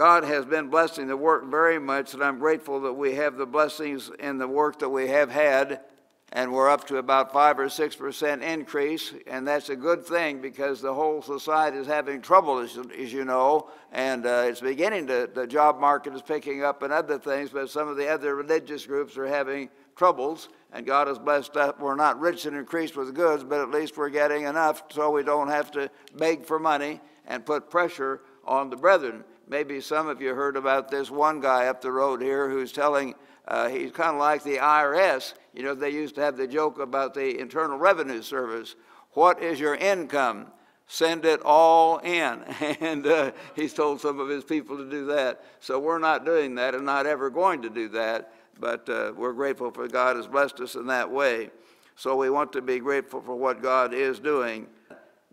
God has been blessing the work very much, and I'm grateful that we have the blessings in the work that we have had, and we're up to about 5 or 6% increase, and that's a good thing because the whole society is having trouble, as, as you know, and uh, it's beginning to, the job market is picking up and other things, but some of the other religious groups are having troubles, and God has blessed us. We're not rich and increased with goods, but at least we're getting enough so we don't have to beg for money and put pressure on the brethren. Maybe some of you heard about this one guy up the road here who's telling, uh, he's kind of like the IRS. You know, they used to have the joke about the Internal Revenue Service. What is your income? Send it all in. And uh, he's told some of his people to do that. So we're not doing that and not ever going to do that. But uh, we're grateful for God has blessed us in that way. So we want to be grateful for what God is doing.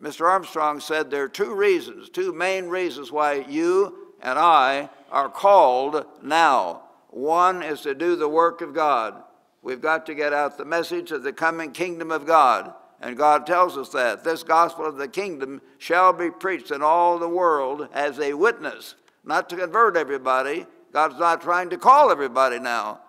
Mr. Armstrong said there are two reasons, two main reasons why you and I are called now. One is to do the work of God. We've got to get out the message of the coming kingdom of God. And God tells us that this gospel of the kingdom shall be preached in all the world as a witness, not to convert everybody. God's not trying to call everybody now,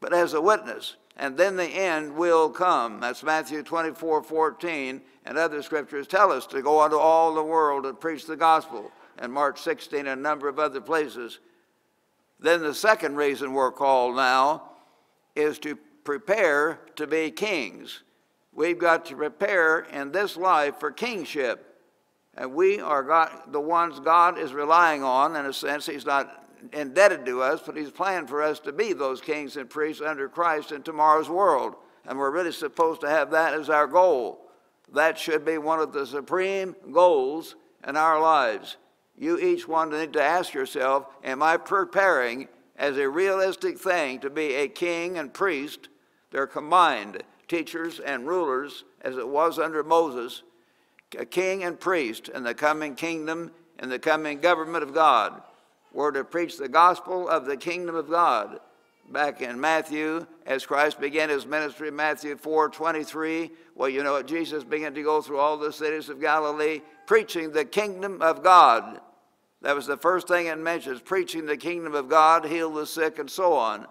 but as a witness. And then the end will come. That's Matthew 24 14, and other scriptures tell us to go unto all the world and preach the gospel and Mark 16 and a number of other places. Then the second reason we're called now is to prepare to be kings. We've got to prepare in this life for kingship. And we are God, the ones God is relying on, in a sense. He's not indebted to us, but He's planned for us to be those kings and priests under Christ in tomorrow's world. And we're really supposed to have that as our goal. That should be one of the supreme goals in our lives you each one need to ask yourself, am I preparing as a realistic thing to be a king and priest? They're combined, teachers and rulers, as it was under Moses, a king and priest in the coming kingdom and the coming government of God. We're to preach the gospel of the kingdom of God. Back in Matthew, as Christ began his ministry, Matthew 4 23, well, you know, Jesus began to go through all the cities of Galilee, preaching the kingdom of God. That was the first thing it mentions preaching the kingdom of God, heal the sick, and so on.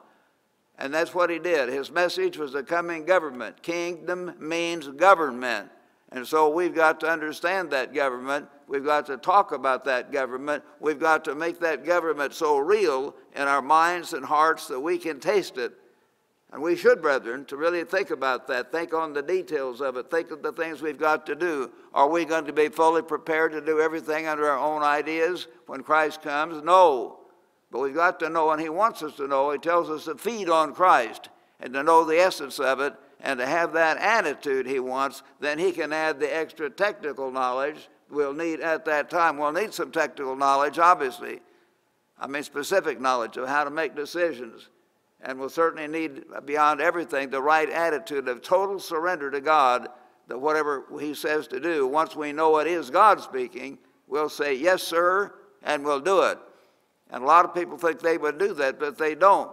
And that's what he did. His message was the coming government. Kingdom means government. And so we've got to understand that government. We've got to talk about that government. We've got to make that government so real in our minds and hearts that we can taste it and we should, brethren, to really think about that, think on the details of it, think of the things we've got to do. Are we going to be fully prepared to do everything under our own ideas when Christ comes? No. But we've got to know, and He wants us to know, He tells us to feed on Christ and to know the essence of it and to have that attitude He wants, then He can add the extra technical knowledge we'll need at that time. We'll need some technical knowledge, obviously. I mean, specific knowledge of how to make decisions and will certainly need, beyond everything, the right attitude of total surrender to God that whatever He says to do, once we know it is God speaking, we'll say, Yes, sir, and we'll do it. And a lot of people think they would do that, but they don't.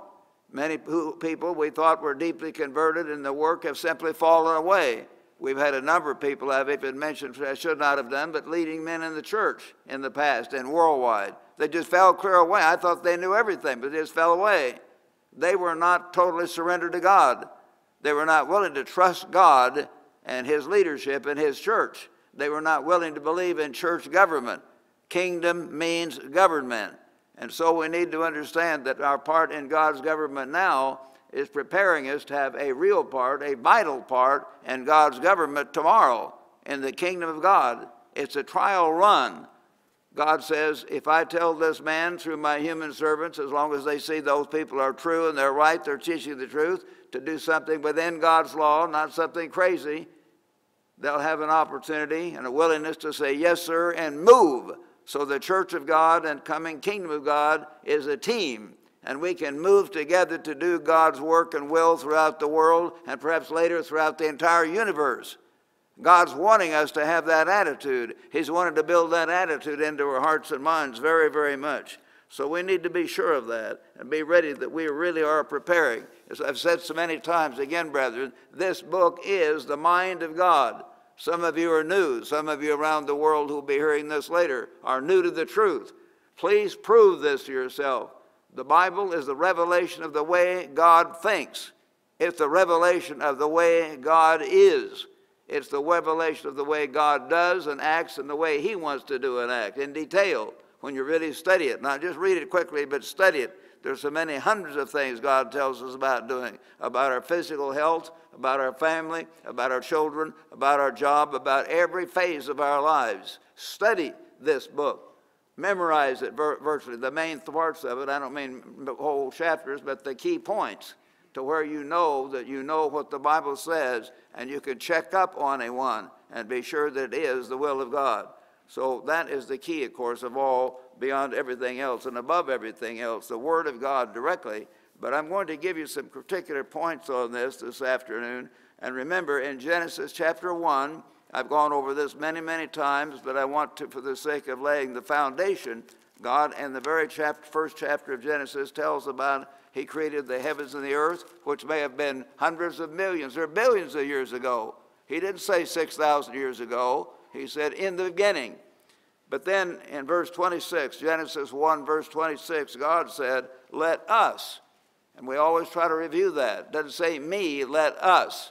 Many people we thought were deeply converted in the work have simply fallen away. We've had a number of people I've even mentioned I should not have done, but leading men in the church in the past and worldwide. They just fell clear away. I thought they knew everything, but they just fell away they were not totally surrendered to God. They were not willing to trust God and His leadership in His church. They were not willing to believe in church government. Kingdom means government. And so we need to understand that our part in God's government now is preparing us to have a real part, a vital part in God's government tomorrow in the kingdom of God. It's a trial run. God says, if I tell this man through my human servants, as long as they see those people are true and they're right, they're teaching the truth, to do something within God's law, not something crazy, they'll have an opportunity and a willingness to say, yes, sir, and move. So the church of God and coming kingdom of God is a team. And we can move together to do God's work and will throughout the world and perhaps later throughout the entire universe. God's wanting us to have that attitude. He's wanted to build that attitude into our hearts and minds very, very much. So we need to be sure of that and be ready that we really are preparing. As I've said so many times, again, brethren, this book is the mind of God. Some of you are new. Some of you around the world who will be hearing this later are new to the truth. Please prove this to yourself. The Bible is the revelation of the way God thinks. It's the revelation of the way God is. It's the revelation of the way God does and acts and the way He wants to do and act in detail when you really study it. Not just read it quickly, but study it. There's so many hundreds of things God tells us about doing about our physical health, about our family, about our children, about our job, about every phase of our lives. Study this book. Memorize it vir- virtually, the main parts of it. I don't mean the whole chapters, but the key points to where you know that you know what the Bible says and you can check up on a one and be sure that it is the will of God. So that is the key, of course, of all, beyond everything else and above everything else, the Word of God directly. But I'm going to give you some particular points on this this afternoon. And remember, in Genesis chapter 1, I've gone over this many, many times, but I want to, for the sake of laying the foundation, God, in the very chapter, first chapter of Genesis, tells about He created the heavens and the earth, which may have been hundreds of millions or billions of years ago. He didn't say 6,000 years ago, He said in the beginning. But then in verse 26, Genesis 1, verse 26, God said, Let us. And we always try to review that. It doesn't say me, let us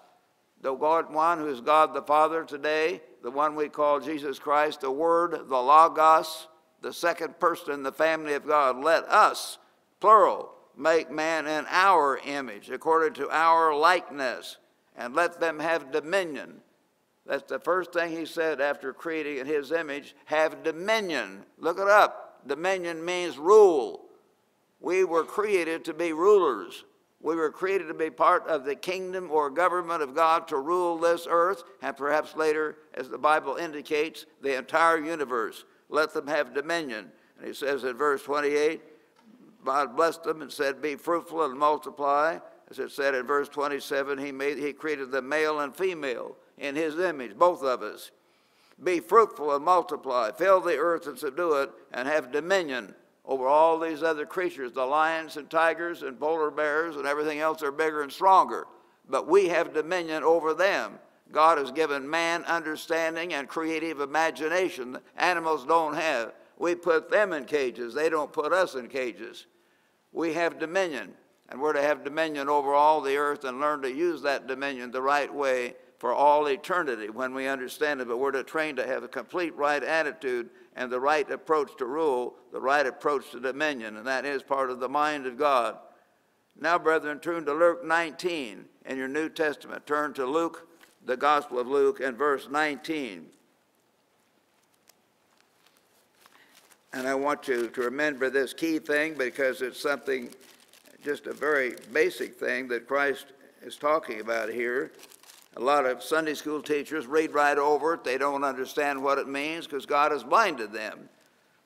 the God, one who is God the Father today, the one we call Jesus Christ, the Word, the Logos, the second person in the family of God. Let us, plural, make man in our image, according to our likeness, and let them have dominion. That's the first thing he said after creating in his image have dominion. Look it up. Dominion means rule. We were created to be rulers. We were created to be part of the kingdom or government of God to rule this earth, and perhaps later, as the Bible indicates, the entire universe. Let them have dominion. And he says in verse 28, God blessed them and said, Be fruitful and multiply. As it said in verse 27, he, made, he created the male and female in his image, both of us. Be fruitful and multiply, fill the earth and subdue it, and have dominion over all these other creatures. The lions and tigers and polar bears and everything else are bigger and stronger, but we have dominion over them. God has given man understanding and creative imagination animals don't have. We put them in cages, they don't put us in cages. We have dominion, and we're to have dominion over all the earth and learn to use that dominion the right way for all eternity when we understand it. But we're to train to have a complete right attitude and the right approach to rule, the right approach to dominion, and that is part of the mind of God. Now, brethren, turn to Luke 19 in your New Testament. Turn to Luke, the Gospel of Luke, and verse 19. And I want you to remember this key thing because it's something, just a very basic thing that Christ is talking about here. A lot of Sunday school teachers read right over it. They don't understand what it means because God has blinded them.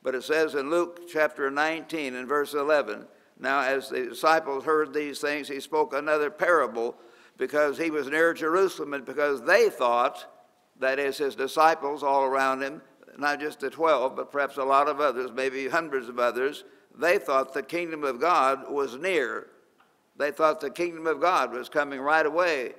But it says in Luke chapter 19 and verse 11 Now, as the disciples heard these things, he spoke another parable because he was near Jerusalem and because they thought, that is, his disciples all around him, not just the 12, but perhaps a lot of others, maybe hundreds of others, they thought the kingdom of God was near. They thought the kingdom of God was coming right away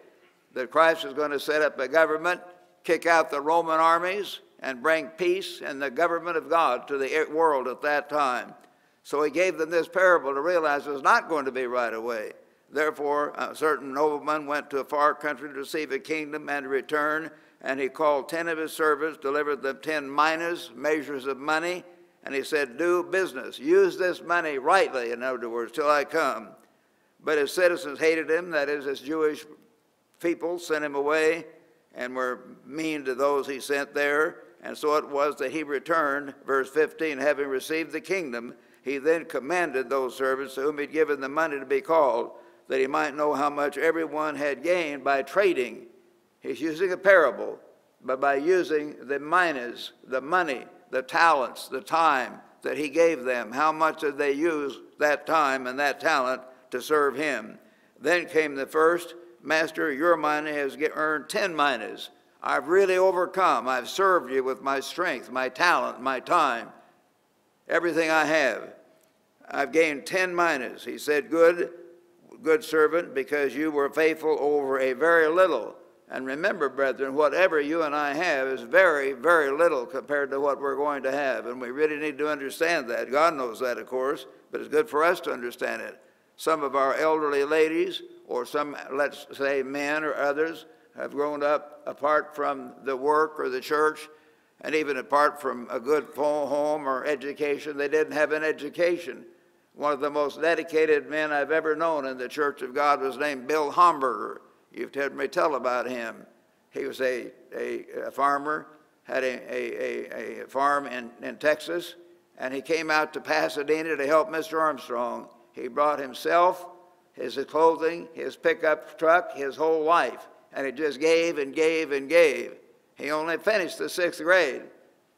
that Christ was going to set up a government, kick out the Roman armies, and bring peace and the government of God to the world at that time. So he gave them this parable to realize it was not going to be right away. Therefore, a certain nobleman went to a far country to receive a kingdom and return, and he called ten of his servants, delivered them ten minas, measures of money, and he said, Do business, use this money rightly, in other words, till I come. But his citizens hated him, that is, his Jewish people sent him away and were mean to those he sent there. And so it was that he returned, verse 15, having received the kingdom, he then commanded those servants to whom he'd given the money to be called, that he might know how much everyone had gained by trading. He's using a parable, but by using the minas, the money, the talents, the time that he gave them, how much did they use that time and that talent to serve him? Then came the first, Master, your money has earned 10 minas. I've really overcome. I've served you with my strength, my talent, my time, everything I have. I've gained 10 minas. He said, Good, good servant, because you were faithful over a very little. And remember, brethren, whatever you and I have is very, very little compared to what we're going to have. And we really need to understand that. God knows that, of course, but it's good for us to understand it. Some of our elderly ladies, or some, let's say, men or others, have grown up apart from the work or the church, and even apart from a good home or education. They didn't have an education. One of the most dedicated men I've ever known in the Church of God was named Bill Hamburger. You've heard me tell about him. He was a, a, a farmer, had a, a, a, farm in, in Texas, and he came out to Pasadena to help Mr. Armstrong. He brought himself, his clothing, his pickup truck, his whole life, and he just gave and gave and gave. He only finished the sixth grade.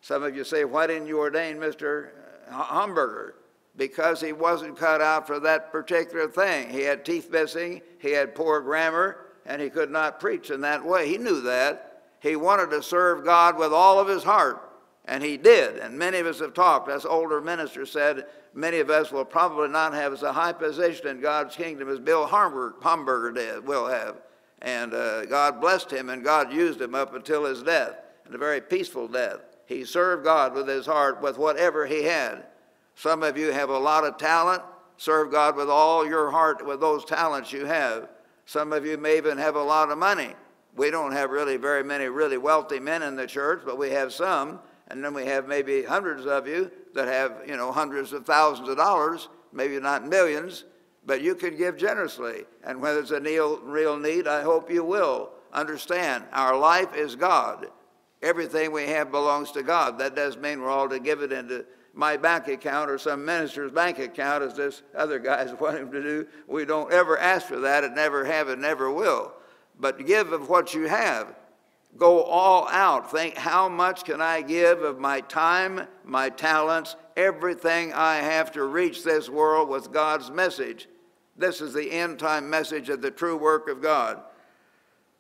Some of you say, why didn't you ordain Mr. Hamburger? Uh, because he wasn't cut out for that particular thing. He had teeth missing, he had poor grammar, and he could not preach in that way. He knew that. He wanted to serve God with all of his heart, and he did. And many of us have talked, as older ministers said, many of us will probably not have as a high position in God's kingdom as Bill Hamburger did, will have. And uh, God blessed him, and God used him up until his death, and a very peaceful death. He served God with his heart, with whatever he had. Some of you have a lot of talent. Serve God with all your heart with those talents you have. Some of you may even have a lot of money. We don't have really very many really wealthy men in the church, but we have some. And then we have maybe hundreds of you that have, you know, hundreds of thousands of dollars, maybe not millions, but you can give generously. And when there's a real need, I hope you will understand our life is God. Everything we have belongs to God. That doesn't mean we're all to give it into my bank account or some minister's bank account, as this other guy's wanting to do. We don't ever ask for that and never have and never will. But give of what you have. Go all out. Think, how much can I give of my time, my talents, everything I have to reach this world with God's message? This is the end time message of the true work of God.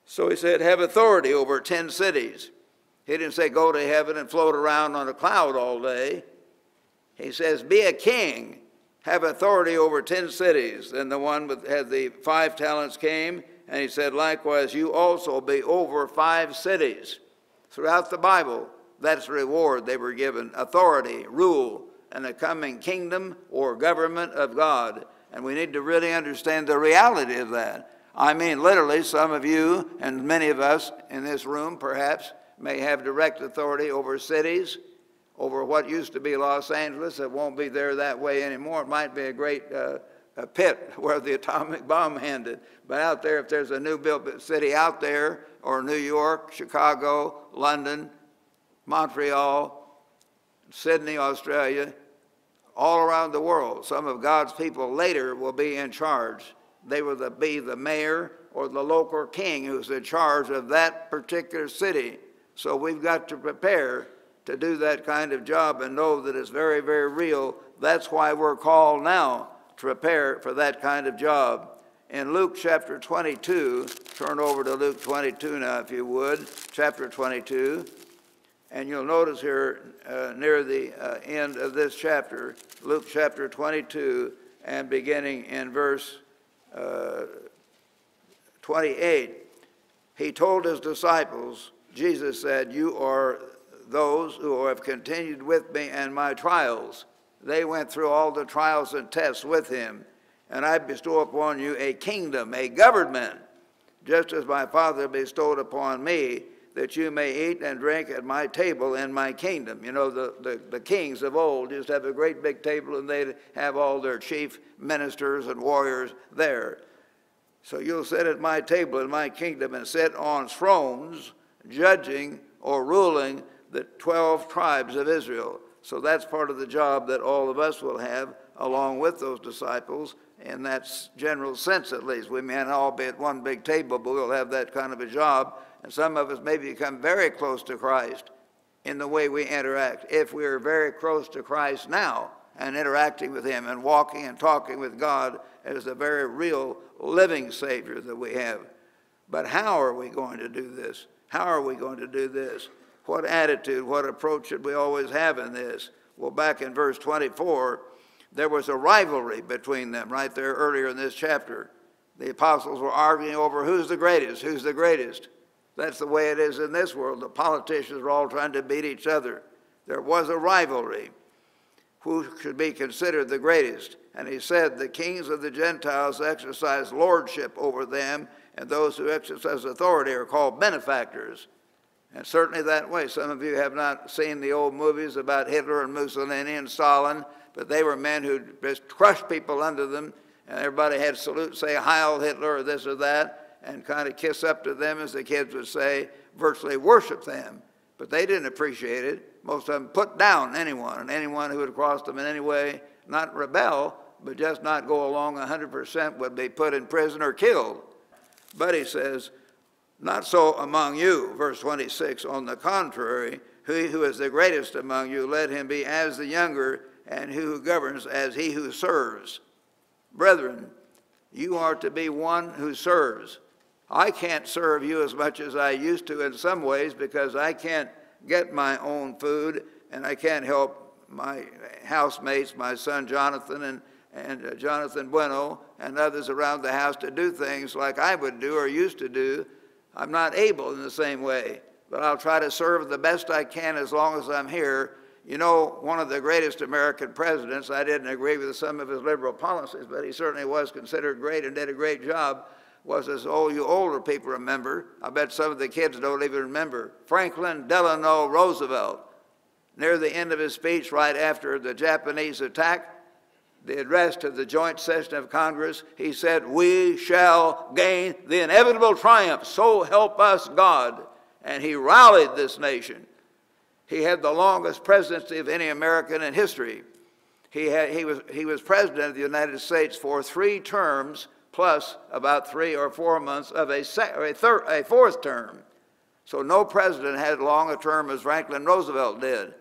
So he said, have authority over 10 cities. He didn't say go to heaven and float around on a cloud all day. He says, Be a king, have authority over 10 cities. Then the one with had the five talents came, and he said, Likewise, you also be over five cities. Throughout the Bible, that's the reward they were given authority, rule, and the coming kingdom or government of God. And we need to really understand the reality of that. I mean, literally, some of you and many of us in this room perhaps may have direct authority over cities, over what used to be Los Angeles. It won't be there that way anymore. It might be a great uh, a pit where the atomic bomb ended. But out there, if there's a new built city out there, or New York, Chicago, London, Montreal, Sydney, Australia, all around the world, some of God's people later will be in charge. They will be the mayor or the local king who's in charge of that particular city. So we've got to prepare to do that kind of job and know that it's very, very real. That's why we're called now to prepare for that kind of job. In Luke chapter 22, turn over to Luke 22 now, if you would, chapter 22. And you'll notice here uh, near the uh, end of this chapter, Luke chapter 22, and beginning in verse uh, 28, he told his disciples, Jesus said, You are those who have continued with me in my trials. They went through all the trials and tests with him. And I bestow upon you a kingdom, a government, just as my Father bestowed upon me, that you may eat and drink at my table in my kingdom. You know, the, the, the kings of old used to have a great big table and they'd have all their chief ministers and warriors there. So you'll sit at my table in my kingdom and sit on thrones, judging or ruling the 12 tribes of Israel. So that's part of the job that all of us will have along with those disciples in that general sense at least. We may not all be at one big table, but we'll have that kind of a job. And some of us may become very close to Christ in the way we interact. If we are very close to Christ now and interacting with Him and walking and talking with God as a very real living Savior that we have. But how are we going to do this? How are we going to do this? What attitude, what approach should we always have in this? Well, back in verse 24, there was a rivalry between them right there earlier in this chapter. The apostles were arguing over who's the greatest, who's the greatest. That's the way it is in this world. The politicians are all trying to beat each other. There was a rivalry. Who should be considered the greatest? And he said, The kings of the Gentiles exercise lordship over them, and those who exercise authority are called benefactors. And certainly that way. Some of you have not seen the old movies about Hitler and Mussolini and Stalin, but they were men who just crushed people under them, and everybody had to salute, say, Heil Hitler, or this or that, and kind of kiss up to them, as the kids would say, virtually worship them. But they didn't appreciate it. Most of them put down anyone, and anyone who had crossed them in any way, not rebel, but just not go along 100% would be put in prison or killed. But he says, not so among you, verse 26. On the contrary, he who is the greatest among you, let him be as the younger, and he who governs as he who serves. Brethren, you are to be one who serves. I can't serve you as much as I used to in some ways because I can't get my own food and I can't help my housemates, my son Jonathan and, and uh, Jonathan Bueno and others around the house to do things like I would do or used to do. I'm not able in the same way, but I'll try to serve the best I can as long as I'm here. You know, one of the greatest American presidents, I didn't agree with some of his liberal policies, but he certainly was considered great and did a great job, was as all you older people remember. I bet some of the kids don't even remember. Franklin Delano Roosevelt. Near the end of his speech, right after the Japanese attack, the address to the joint session of Congress, he said, We shall gain the inevitable triumph. So help us God. And he rallied this nation. He had the longest presidency of any American in history. He, had, he, was, he was president of the United States for three terms, plus about three or four months of a, a, a fourth term. So no president had as long a term as Franklin Roosevelt did.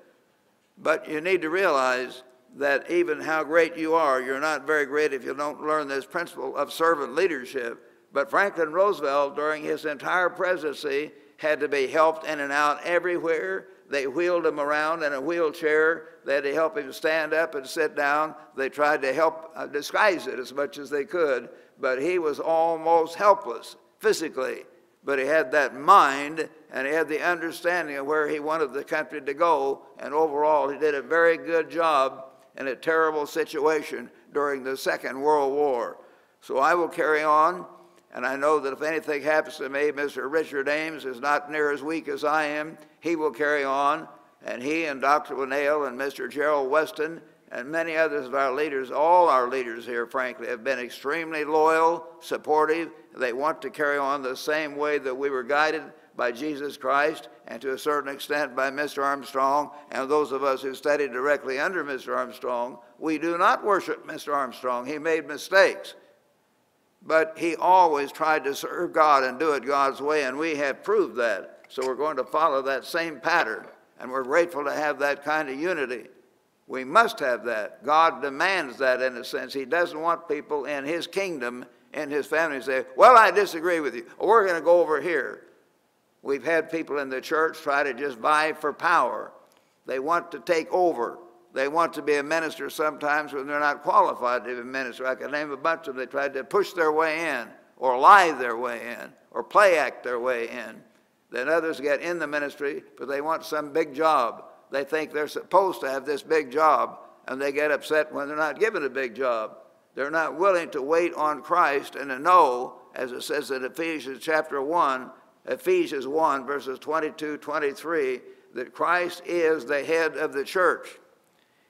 But you need to realize that even how great you are, you're not very great if you don't learn this principle of servant leadership. But Franklin Roosevelt, during his entire presidency, had to be helped in and out everywhere. They wheeled him around in a wheelchair. They had to help him stand up and sit down. They tried to help uh, disguise it as much as they could, but he was almost helpless physically. But he had that mind and he had the understanding of where he wanted the country to go. And overall, he did a very good job in a terrible situation during the Second World War. So I will carry on, and I know that if anything happens to me, Mr. Richard Ames is not near as weak as I am. He will carry on, and he and Dr. Winnail and Mr. Gerald Weston and many others of our leaders, all our leaders here, frankly, have been extremely loyal, supportive. They want to carry on the same way that we were guided by Jesus Christ and to a certain extent by Mr. Armstrong and those of us who studied directly under Mr. Armstrong, we do not worship Mr. Armstrong. He made mistakes. But he always tried to serve God and do it God's way, and we have proved that. So we're going to follow that same pattern, and we're grateful to have that kind of unity. We must have that. God demands that in a sense. He doesn't want people in his kingdom, in his family, to say, Well, I disagree with you. We're going to go over here. We've had people in the church try to just vie for power. They want to take over. They want to be a minister sometimes when they're not qualified to be a minister. I could name a bunch of them. They tried to push their way in, or lie their way in, or play act their way in. Then others get in the ministry, but they want some big job. They think they're supposed to have this big job, and they get upset when they're not given a big job. They're not willing to wait on Christ and to know, as it says in Ephesians chapter 1, Ephesians 1, verses 22, 23, that Christ is the head of the church.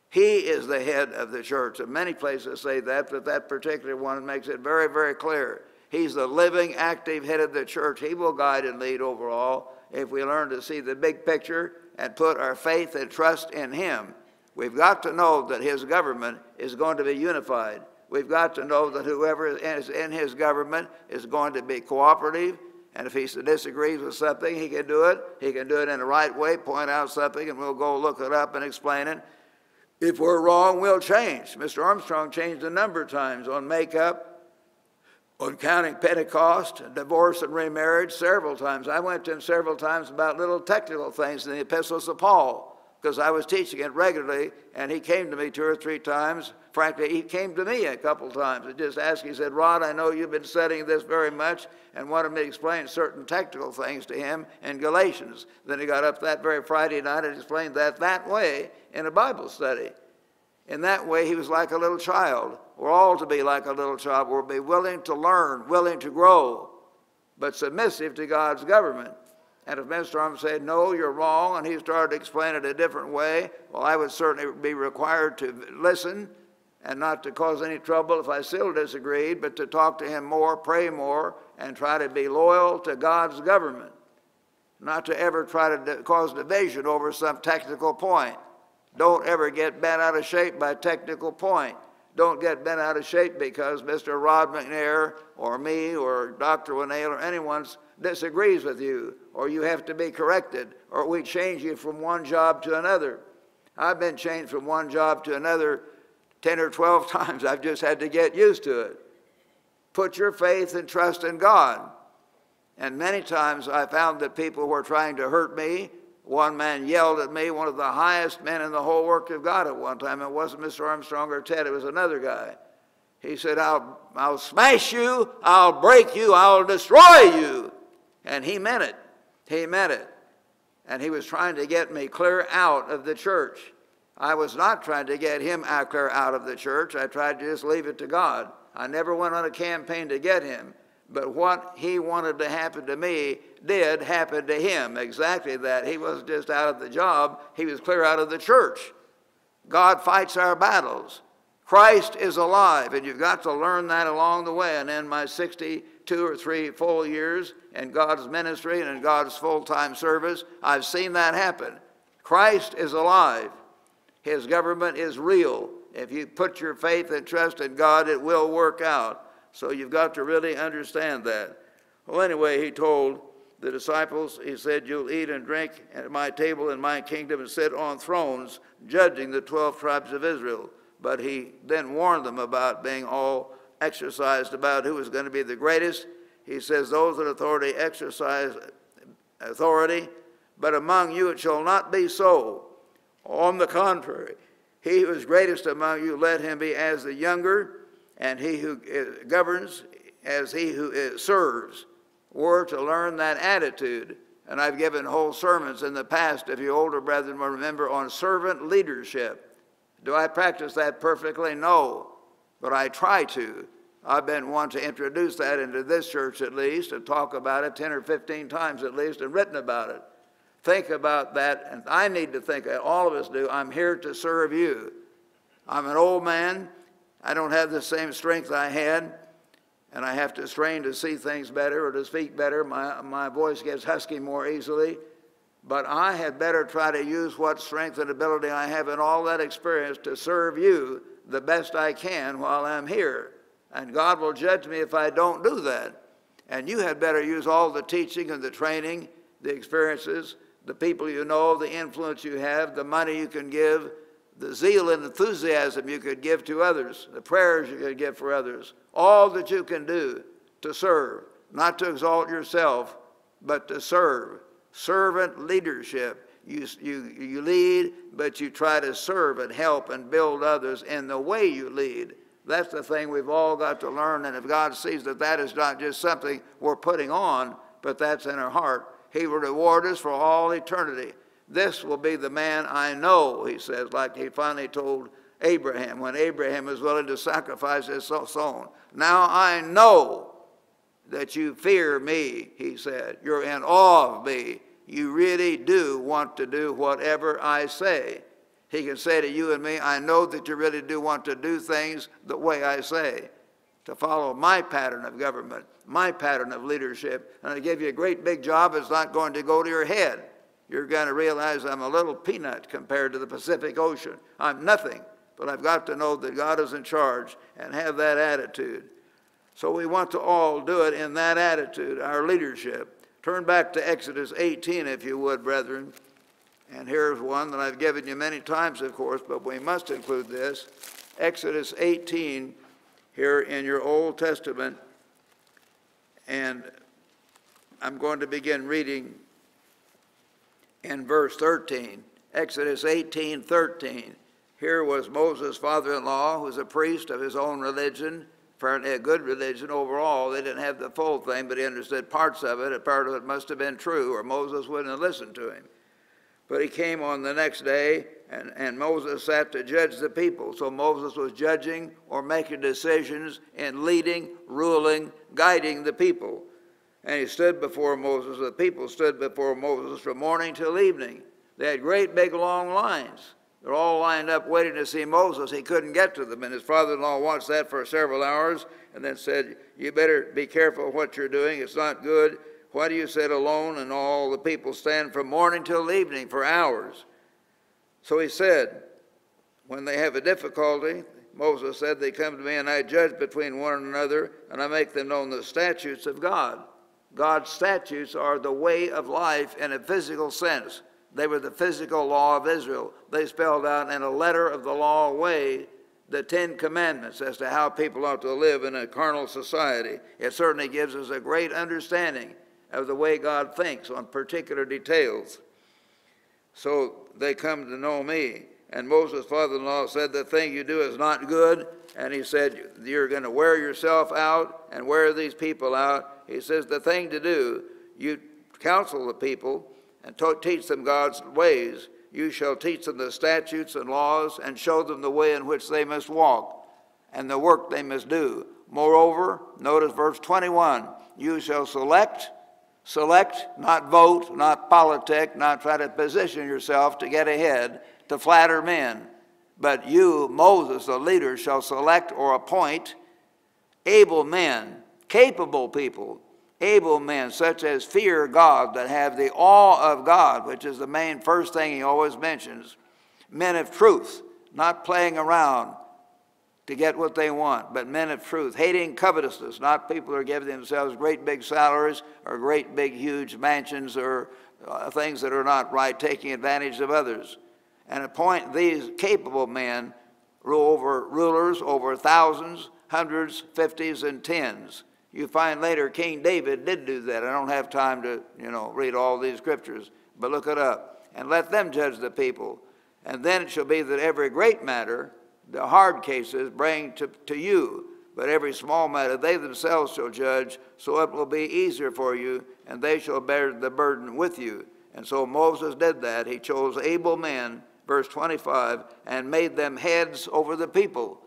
He is the head of the church. And many places say that, but that particular one makes it very, very clear. He's the living, active head of the church. He will guide and lead overall if we learn to see the big picture and put our faith and trust in Him. We've got to know that His government is going to be unified. We've got to know that whoever is in His government is going to be cooperative and if he disagrees with something, he can do it. He can do it in the right way, point out something, and we'll go look it up and explain it. If we're wrong, we'll change. Mr. Armstrong changed a number of times on makeup, on counting Pentecost, divorce and remarriage, several times. I went to him several times about little technical things in the epistles of Paul. Because I was teaching it regularly, and he came to me two or three times. Frankly, he came to me a couple times and just asked, he said, Rod, I know you've been studying this very much, and wanted me to explain certain technical things to him in Galatians. Then he got up that very Friday night and explained that that way in a Bible study. In that way, he was like a little child. We're all to be like a little child. We'll be willing to learn, willing to grow, but submissive to God's government. And if Mr. Arm said, no, you're wrong, and he started to explain it a different way, well, I would certainly be required to listen and not to cause any trouble if I still disagreed, but to talk to him more, pray more, and try to be loyal to God's government. Not to ever try to cause division over some technical point. Don't ever get bent out of shape by technical point. Don't get bent out of shape because Mr. Rod McNair or me or Dr. Winnail or anyone disagrees with you or you have to be corrected or we change you from one job to another. I've been changed from one job to another 10 or 12 times. I've just had to get used to it. Put your faith and trust in God. And many times I found that people were trying to hurt me one man yelled at me, one of the highest men in the whole work of God at one time. It wasn't Mr. Armstrong or Ted, it was another guy. He said, I'll, I'll smash you, I'll break you, I'll destroy you. And he meant it. He meant it. And he was trying to get me clear out of the church. I was not trying to get him out clear out of the church. I tried to just leave it to God. I never went on a campaign to get him. But what he wanted to happen to me did happen to him. Exactly that. He wasn't just out of the job, he was clear out of the church. God fights our battles. Christ is alive, and you've got to learn that along the way. And in my 62 or three full years in God's ministry and in God's full time service, I've seen that happen. Christ is alive, His government is real. If you put your faith and trust in God, it will work out. So you've got to really understand that. Well, anyway, he told the disciples, he said, You'll eat and drink at my table in my kingdom and sit on thrones, judging the 12 tribes of Israel. But he then warned them about being all exercised about who was going to be the greatest. He says, Those in authority exercise authority, but among you it shall not be so. On the contrary, he who is greatest among you, let him be as the younger and he who uh, governs as he who uh, serves. We're to learn that attitude. And I've given whole sermons in the past, if you older brethren will remember, on servant leadership. Do I practice that perfectly? No. But I try to. I've been one to introduce that into this church at least and talk about it 10 or 15 times at least and written about it. Think about that, and I need to think, uh, all of us do, I'm here to serve you. I'm an old man. I don't have the same strength I had, and I have to strain to see things better or to speak better. My, my voice gets husky more easily. But I had better try to use what strength and ability I have in all that experience to serve you the best I can while I'm here. And God will judge me if I don't do that. And you had better use all the teaching and the training, the experiences, the people you know, the influence you have, the money you can give, the zeal and enthusiasm you could give to others, the prayers you could give for others, all that you can do to serve, not to exalt yourself, but to serve. Servant leadership. You, you, you lead, but you try to serve and help and build others in the way you lead. That's the thing we've all got to learn. And if God sees that that is not just something we're putting on, but that's in our heart, He will reward us for all eternity. This will be the man I know, he says, like he finally told Abraham when Abraham was willing to sacrifice his son. Now I know that you fear me, he said. You're in awe of me. You really do want to do whatever I say. He can say to you and me, I know that you really do want to do things the way I say, to follow my pattern of government, my pattern of leadership. And I give you a great big job, it's not going to go to your head you're going to realize I'm a little peanut compared to the Pacific Ocean. I'm nothing, but I've got to know that God is in charge and have that attitude. So we want to all do it in that attitude, our leadership. Turn back to Exodus 18, if you would, brethren. And here's one that I've given you many times, of course, but we must include this. Exodus 18, here in your Old Testament. And I'm going to begin reading in verse 13. Exodus 18 13. Here was Moses' father in law, who was a priest of his own religion, apparently a good religion overall. They didn't have the full thing, but he understood parts of it. A part of it must have been true, or Moses wouldn't have listened to him. But he came on the next day, and, and Moses sat to judge the people. So Moses was judging or making decisions and leading, ruling, guiding the people. And he stood before Moses. The people stood before Moses from morning till evening. They had great big long lines. They're all lined up waiting to see Moses. He couldn't get to them. And his father in law watched that for several hours and then said, You better be careful what you're doing. It's not good. Why do you sit alone and all the people stand from morning till evening for hours? So he said, When they have a difficulty, Moses said, They come to me and I judge between one and another and I make them known the statutes of God. God's statutes are the way of life in a physical sense. They were the physical law of Israel. They spelled out in a letter of the law way the Ten Commandments as to how people ought to live in a carnal society. It certainly gives us a great understanding of the way God thinks on particular details. So they come to know me. And Moses' father in law said, The thing you do is not good. And he said, You're going to wear yourself out and wear these people out. He says, The thing to do, you counsel the people and teach them God's ways. You shall teach them the statutes and laws and show them the way in which they must walk and the work they must do. Moreover, notice verse 21 you shall select, select, not vote, not politic, not try to position yourself to get ahead, to flatter men. But you, Moses, the leader, shall select or appoint able men, capable people, able men, such as fear God, that have the awe of God, which is the main first thing he always mentions. Men of truth, not playing around to get what they want, but men of truth, hating covetousness, not people who are giving themselves great big salaries or great big huge mansions or uh, things that are not right, taking advantage of others. And appoint these capable men rule over rulers over thousands, hundreds, fifties, and tens you find later King David did do that. I don't have time to, you know, read all these scriptures, but look it up. And let them judge the people. And then it shall be that every great matter, the hard cases, bring to, to you, but every small matter they themselves shall judge, so it will be easier for you, and they shall bear the burden with you. And so Moses did that. He chose able men, verse 25, and made them heads over the people.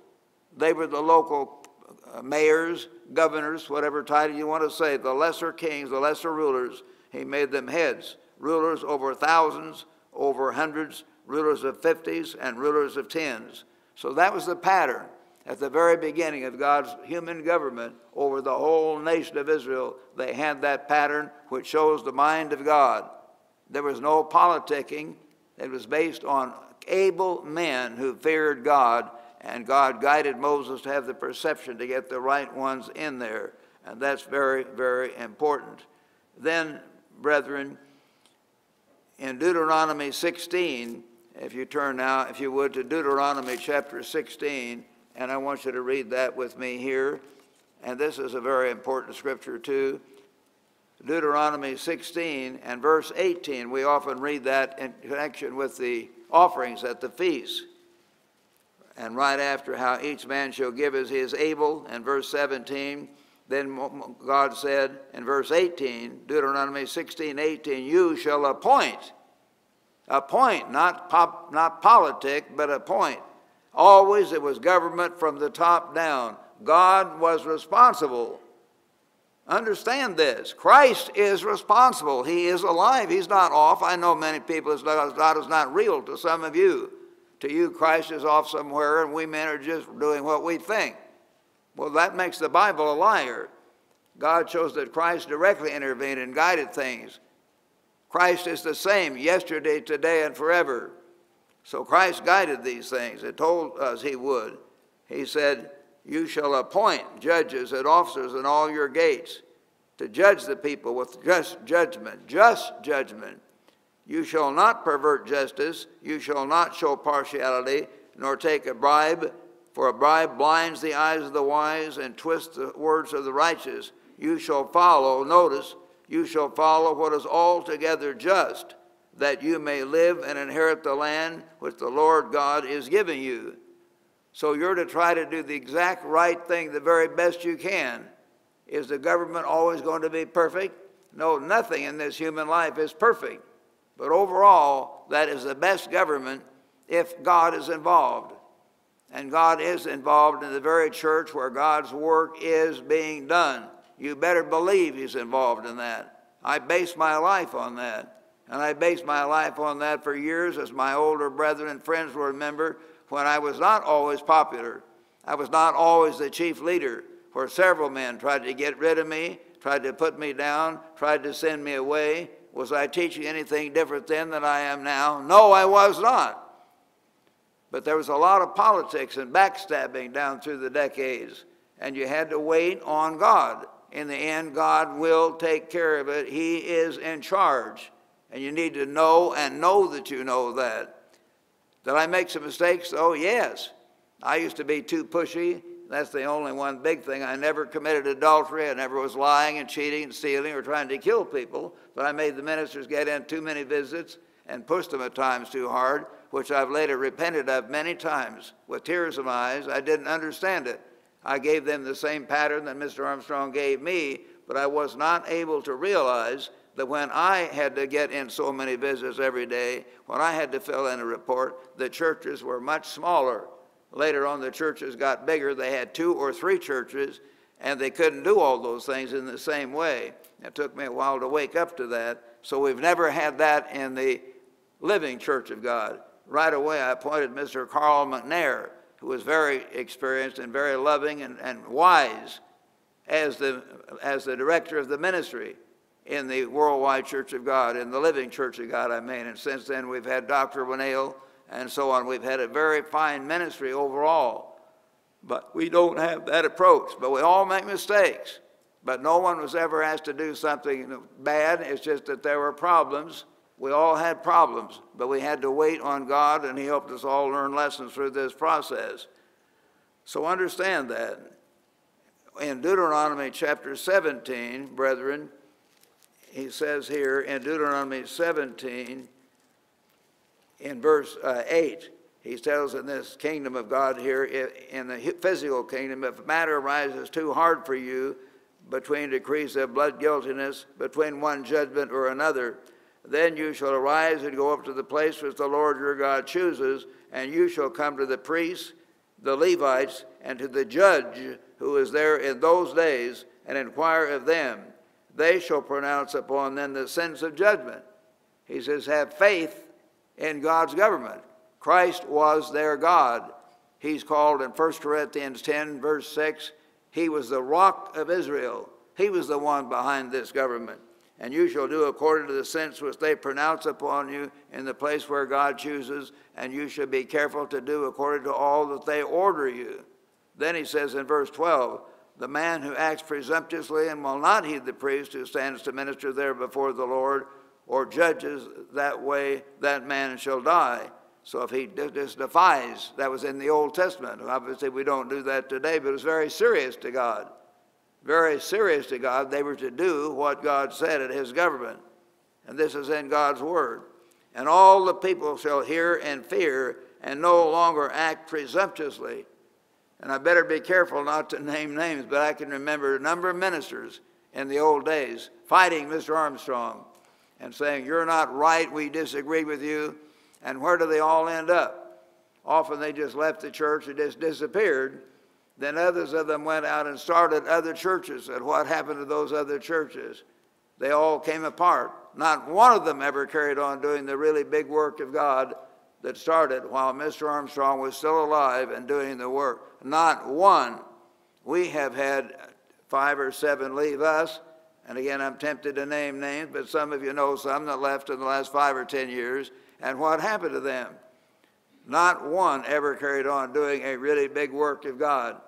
They were the local uh, mayors, governors, whatever title you want to say, the lesser kings, the lesser rulers, he made them heads, rulers over thousands, over hundreds, rulers of fifties, and rulers of tens. So that was the pattern at the very beginning of God's human government over the whole nation of Israel. They had that pattern which shows the mind of God. There was no politicking, it was based on able men who feared God and God guided Moses to have the perception to get the right ones in there. And that's very, very important. Then, brethren, in Deuteronomy 16, if you turn now, if you would, to Deuteronomy chapter 16, and I want you to read that with me here. And this is a very important scripture, too. Deuteronomy 16 and verse 18, we often read that in connection with the offerings at the feast and right after how each man shall give as he is able, and verse 17, then God said in verse 18, Deuteronomy 16, 18, you shall appoint, appoint, not, pop, not politic, but appoint. Always it was government from the top down. God was responsible. Understand this. Christ is responsible. He is alive. He's not off. I know many people, God is not real to some of you to you, Christ is off somewhere and we men are just doing what we think. Well, that makes the Bible a liar. God shows that Christ directly intervened and guided things. Christ is the same yesterday, today, and forever. So Christ guided these things and told us he would. He said, You shall appoint judges and officers in all your gates to judge the people with just judgment, just judgment. You shall not pervert justice. You shall not show partiality, nor take a bribe, for a bribe blinds the eyes of the wise and twists the words of the righteous. You shall follow, notice, you shall follow what is altogether just, that you may live and inherit the land which the Lord God is giving you. So you're to try to do the exact right thing the very best you can. Is the government always going to be perfect? No, nothing in this human life is perfect. But overall, that is the best government if God is involved. And God is involved in the very church where God's work is being done. You better believe He's involved in that. I base my life on that. And I based my life on that for years, as my older brethren and friends will remember, when I was not always popular. I was not always the chief leader, where several men tried to get rid of me, tried to put me down, tried to send me away. Was I teaching anything different then than I am now? No, I was not. But there was a lot of politics and backstabbing down through the decades, and you had to wait on God. In the end, God will take care of it. He is in charge. And you need to know and know that you know that. Did I make some mistakes? Oh, yes. I used to be too pushy. That's the only one big thing. I never committed adultery. I never was lying and cheating and stealing or trying to kill people. But I made the ministers get in too many visits and pushed them at times too hard, which I've later repented of many times with tears in my eyes. I didn't understand it. I gave them the same pattern that Mr. Armstrong gave me, but I was not able to realize that when I had to get in so many visits every day, when I had to fill in a report, the churches were much smaller. Later on, the churches got bigger. They had two or three churches, and they couldn't do all those things in the same way. It took me a while to wake up to that. So we've never had that in the living church of God. Right away, I appointed Mr. Carl McNair, who was very experienced and very loving and, and wise as the, as the director of the ministry in the Worldwide Church of God, in the Living Church of God, I mean. And since then, we've had Dr. Winnail and so on. We've had a very fine ministry overall. But we don't have that approach. But we all make mistakes. But no one was ever asked to do something bad. It's just that there were problems. We all had problems, but we had to wait on God, and He helped us all learn lessons through this process. So understand that. In Deuteronomy chapter 17, brethren, he says here in Deuteronomy 17, in verse uh, 8, he tells in this kingdom of God here, in the physical kingdom, if matter arises too hard for you between decrees of blood guiltiness, between one judgment or another, then you shall arise and go up to the place which the Lord your God chooses, and you shall come to the priests, the Levites, and to the judge who is there in those days, and inquire of them they shall pronounce upon them the sentence of judgment. He says, have faith in God's government. Christ was their God. He's called in 1 Corinthians 10, verse 6, He was the rock of Israel. He was the one behind this government. And you shall do according to the sense which they pronounce upon you in the place where God chooses, and you should be careful to do according to all that they order you. Then he says in verse 12, the man who acts presumptuously and will not heed the priest who stands to minister there before the Lord or judges that way, that man shall die. So if he just defies, that was in the Old Testament. Obviously, we don't do that today, but it was very serious to God. Very serious to God. They were to do what God said in his government. And this is in God's word. And all the people shall hear and fear and no longer act presumptuously and I better be careful not to name names, but I can remember a number of ministers in the old days fighting Mr. Armstrong and saying, You're not right, we disagree with you. And where do they all end up? Often they just left the church and just disappeared. Then others of them went out and started other churches. And what happened to those other churches? They all came apart. Not one of them ever carried on doing the really big work of God that started while Mr. Armstrong was still alive and doing the work. Not one. We have had five or seven leave us. And again, I'm tempted to name names, but some of you know some that left in the last five or ten years. And what happened to them? Not one ever carried on doing a really big work of God.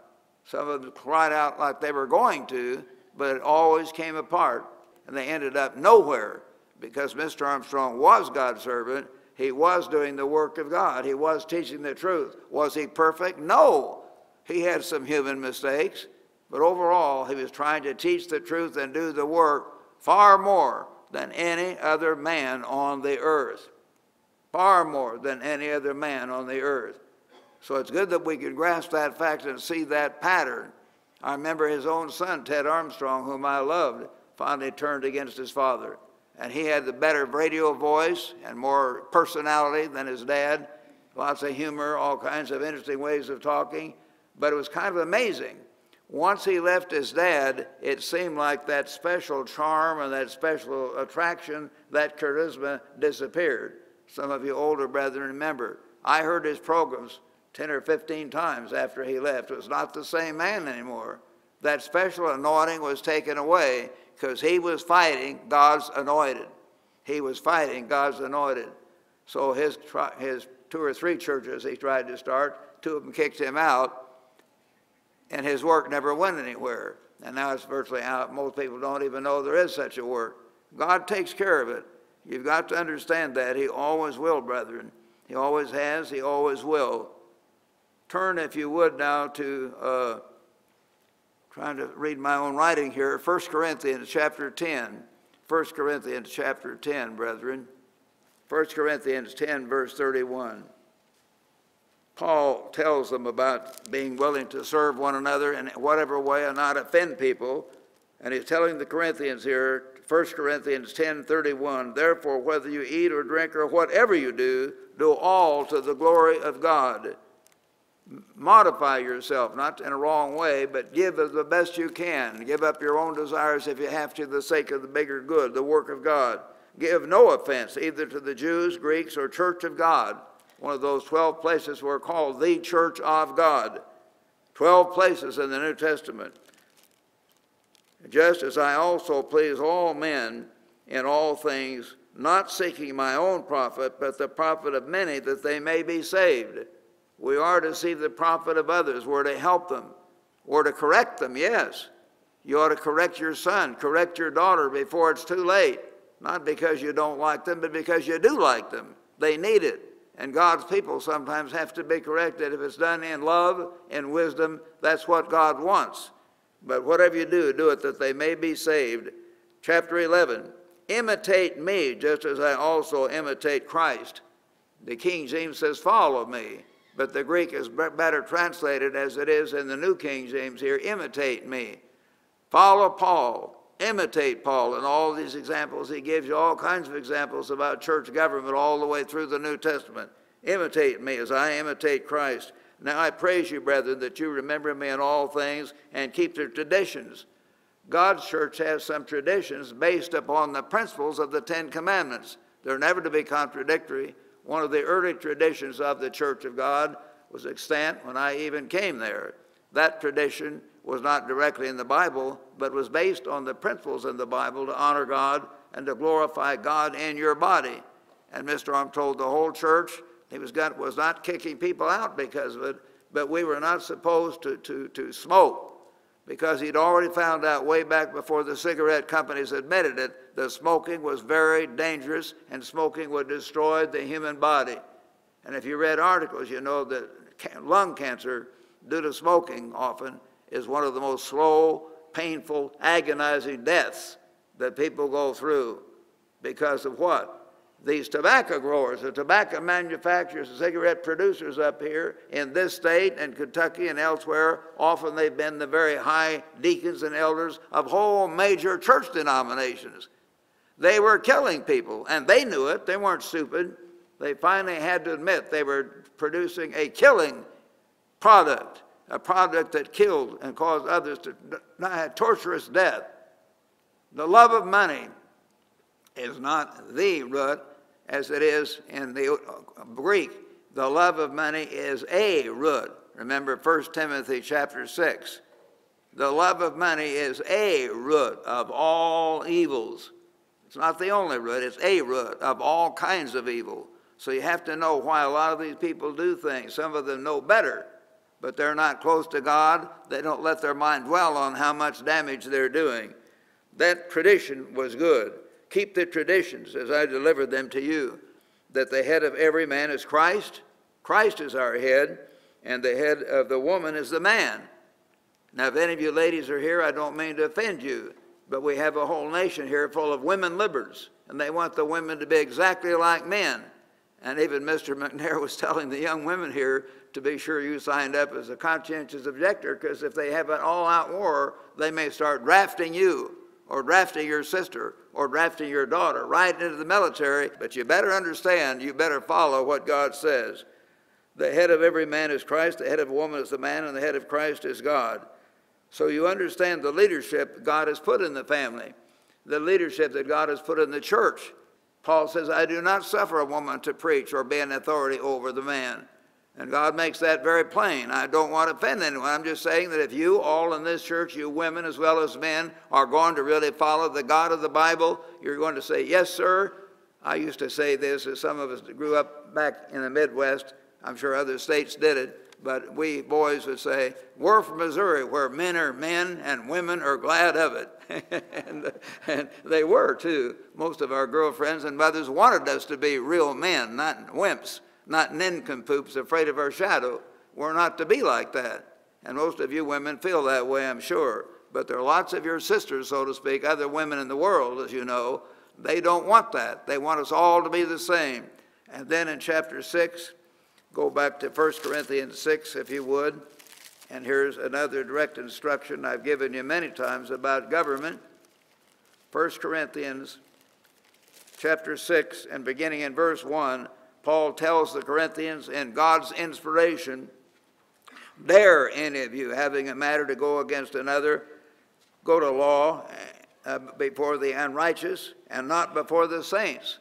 Some of them cried out like they were going to, but it always came apart. And they ended up nowhere because Mr. Armstrong was God's servant he was doing the work of God. He was teaching the truth. Was he perfect? No. He had some human mistakes, but overall, he was trying to teach the truth and do the work far more than any other man on the earth. Far more than any other man on the earth. So it's good that we can grasp that fact and see that pattern. I remember his own son, Ted Armstrong, whom I loved, finally turned against his father. And he had the better radio voice and more personality than his dad. Lots of humor, all kinds of interesting ways of talking. But it was kind of amazing. Once he left his dad, it seemed like that special charm and that special attraction, that charisma disappeared. Some of you older brethren remember. I heard his programs 10 or 15 times after he left. It was not the same man anymore. That special anointing was taken away because he was fighting God's anointed. He was fighting God's anointed. So his, his two or three churches he tried to start, two of them kicked him out, and his work never went anywhere. And now it's virtually out. Most people don't even know there is such a work. God takes care of it. You've got to understand that. He always will, brethren. He always has, he always will. Turn, if you would, now to, uh, trying to read my own writing here, 1 Corinthians chapter 10. 1 Corinthians chapter 10, brethren. 1 Corinthians 10, verse 31. Paul tells them about being willing to serve one another in whatever way and not offend people. And he's telling the Corinthians here, 1 Corinthians 10 31, therefore, whether you eat or drink or whatever you do, do all to the glory of God modify yourself, not in a wrong way, but give as the best you can. Give up your own desires if you have to, the sake of the bigger good, the work of God. Give no offense either to the Jews, Greeks, or Church of God. One of those 12 places were called the Church of God. 12 places in the New Testament. Just as I also please all men in all things, not seeking my own profit, but the profit of many, that they may be saved. We are to see the profit of others. We're to help them. We're to correct them, yes. You ought to correct your son, correct your daughter before it's too late. Not because you don't like them, but because you do like them. They need it. And God's people sometimes have to be corrected. If it's done in love, in wisdom, that's what God wants. But whatever you do, do it that they may be saved. Chapter 11 Imitate me just as I also imitate Christ. The King James says, Follow me but the Greek is better translated as it is in the New King James here imitate me. Follow Paul. Imitate Paul. and all these examples, he gives you all kinds of examples about church government all the way through the New Testament. Imitate me as I imitate Christ. Now I praise you, brethren, that you remember me in all things and keep the traditions. God's church has some traditions based upon the principles of the Ten Commandments. They're never to be contradictory. One of the early traditions of the Church of God was extant when I even came there. That tradition was not directly in the Bible, but was based on the principles in the Bible to honor God and to glorify God in your body. And Mr. Arm told the whole church he was, got, was not kicking people out because of it, but we were not supposed to, to, to smoke because he'd already found out way back before the cigarette companies admitted it that smoking was very dangerous and smoking would destroy the human body. And if you read articles, you know that lung cancer due to smoking often is one of the most slow, painful, agonizing deaths that people go through because of what? these tobacco growers, the tobacco manufacturers, the cigarette producers up here in this state and Kentucky and elsewhere, often they've been the very high deacons and elders of whole major church denominations. They were killing people, and they knew it. They weren't stupid. They finally had to admit they were producing a killing product, a product that killed and caused others to die a torturous death. The love of money is not the root as it is in the uh, Greek. The love of money is a root. Remember 1 Timothy chapter 6. The love of money is a root of all evils. It's not the only root, it's a root of all kinds of evil. So you have to know why a lot of these people do things. Some of them know better, but they're not close to God. They don't let their mind dwell on how much damage they're doing. That tradition was good. Keep the traditions as I delivered them to you, that the head of every man is Christ. Christ is our head, and the head of the woman is the man. Now, if any of you ladies are here, I don't mean to offend you, But we have a whole nation here full of women liberals, and they want the women to be exactly like men. And even Mr. McNair was telling the young women here to be sure you signed up as a conscientious objector, because if they have an all-out war, they may start drafting you, or drafting your sister, or drafting your daughter right into the military. But you better understand, you better follow what God says. The head of every man is Christ, the head of a woman is the man, and the head of Christ is God. So you understand the leadership God has put in the family, the leadership that God has put in the church. Paul says, I do not suffer a woman to preach or be an authority over the man. And God makes that very plain. I don't want to offend anyone. I'm just saying that if you all in this church, you women as well as men, are going to really follow the God of the Bible, you're going to say, Yes, sir. I used to say this as some of us grew up back in the Midwest. I'm sure other states did it but we boys would say, we're from Missouri, where men are men and women are glad of it. and, and, they were too. Most of our girlfriends and mothers wanted us to be real men, not wimps, not nincompoops afraid of our shadow. We're not to be like that. And most of you women feel that way, I'm sure. But there are lots of your sisters, so to speak, other women in the world, as you know, they don't want that. They want us all to be the same. And then in chapter 6, Go back to 1 Corinthians 6, if you would. And here's another direct instruction I've given you many times about government. 1 Corinthians chapter 6 and beginning in verse 1, Paul tells the Corinthians in God's inspiration, dare any of you, having a matter to go against another, go to law uh, before the unrighteous and not before the saints.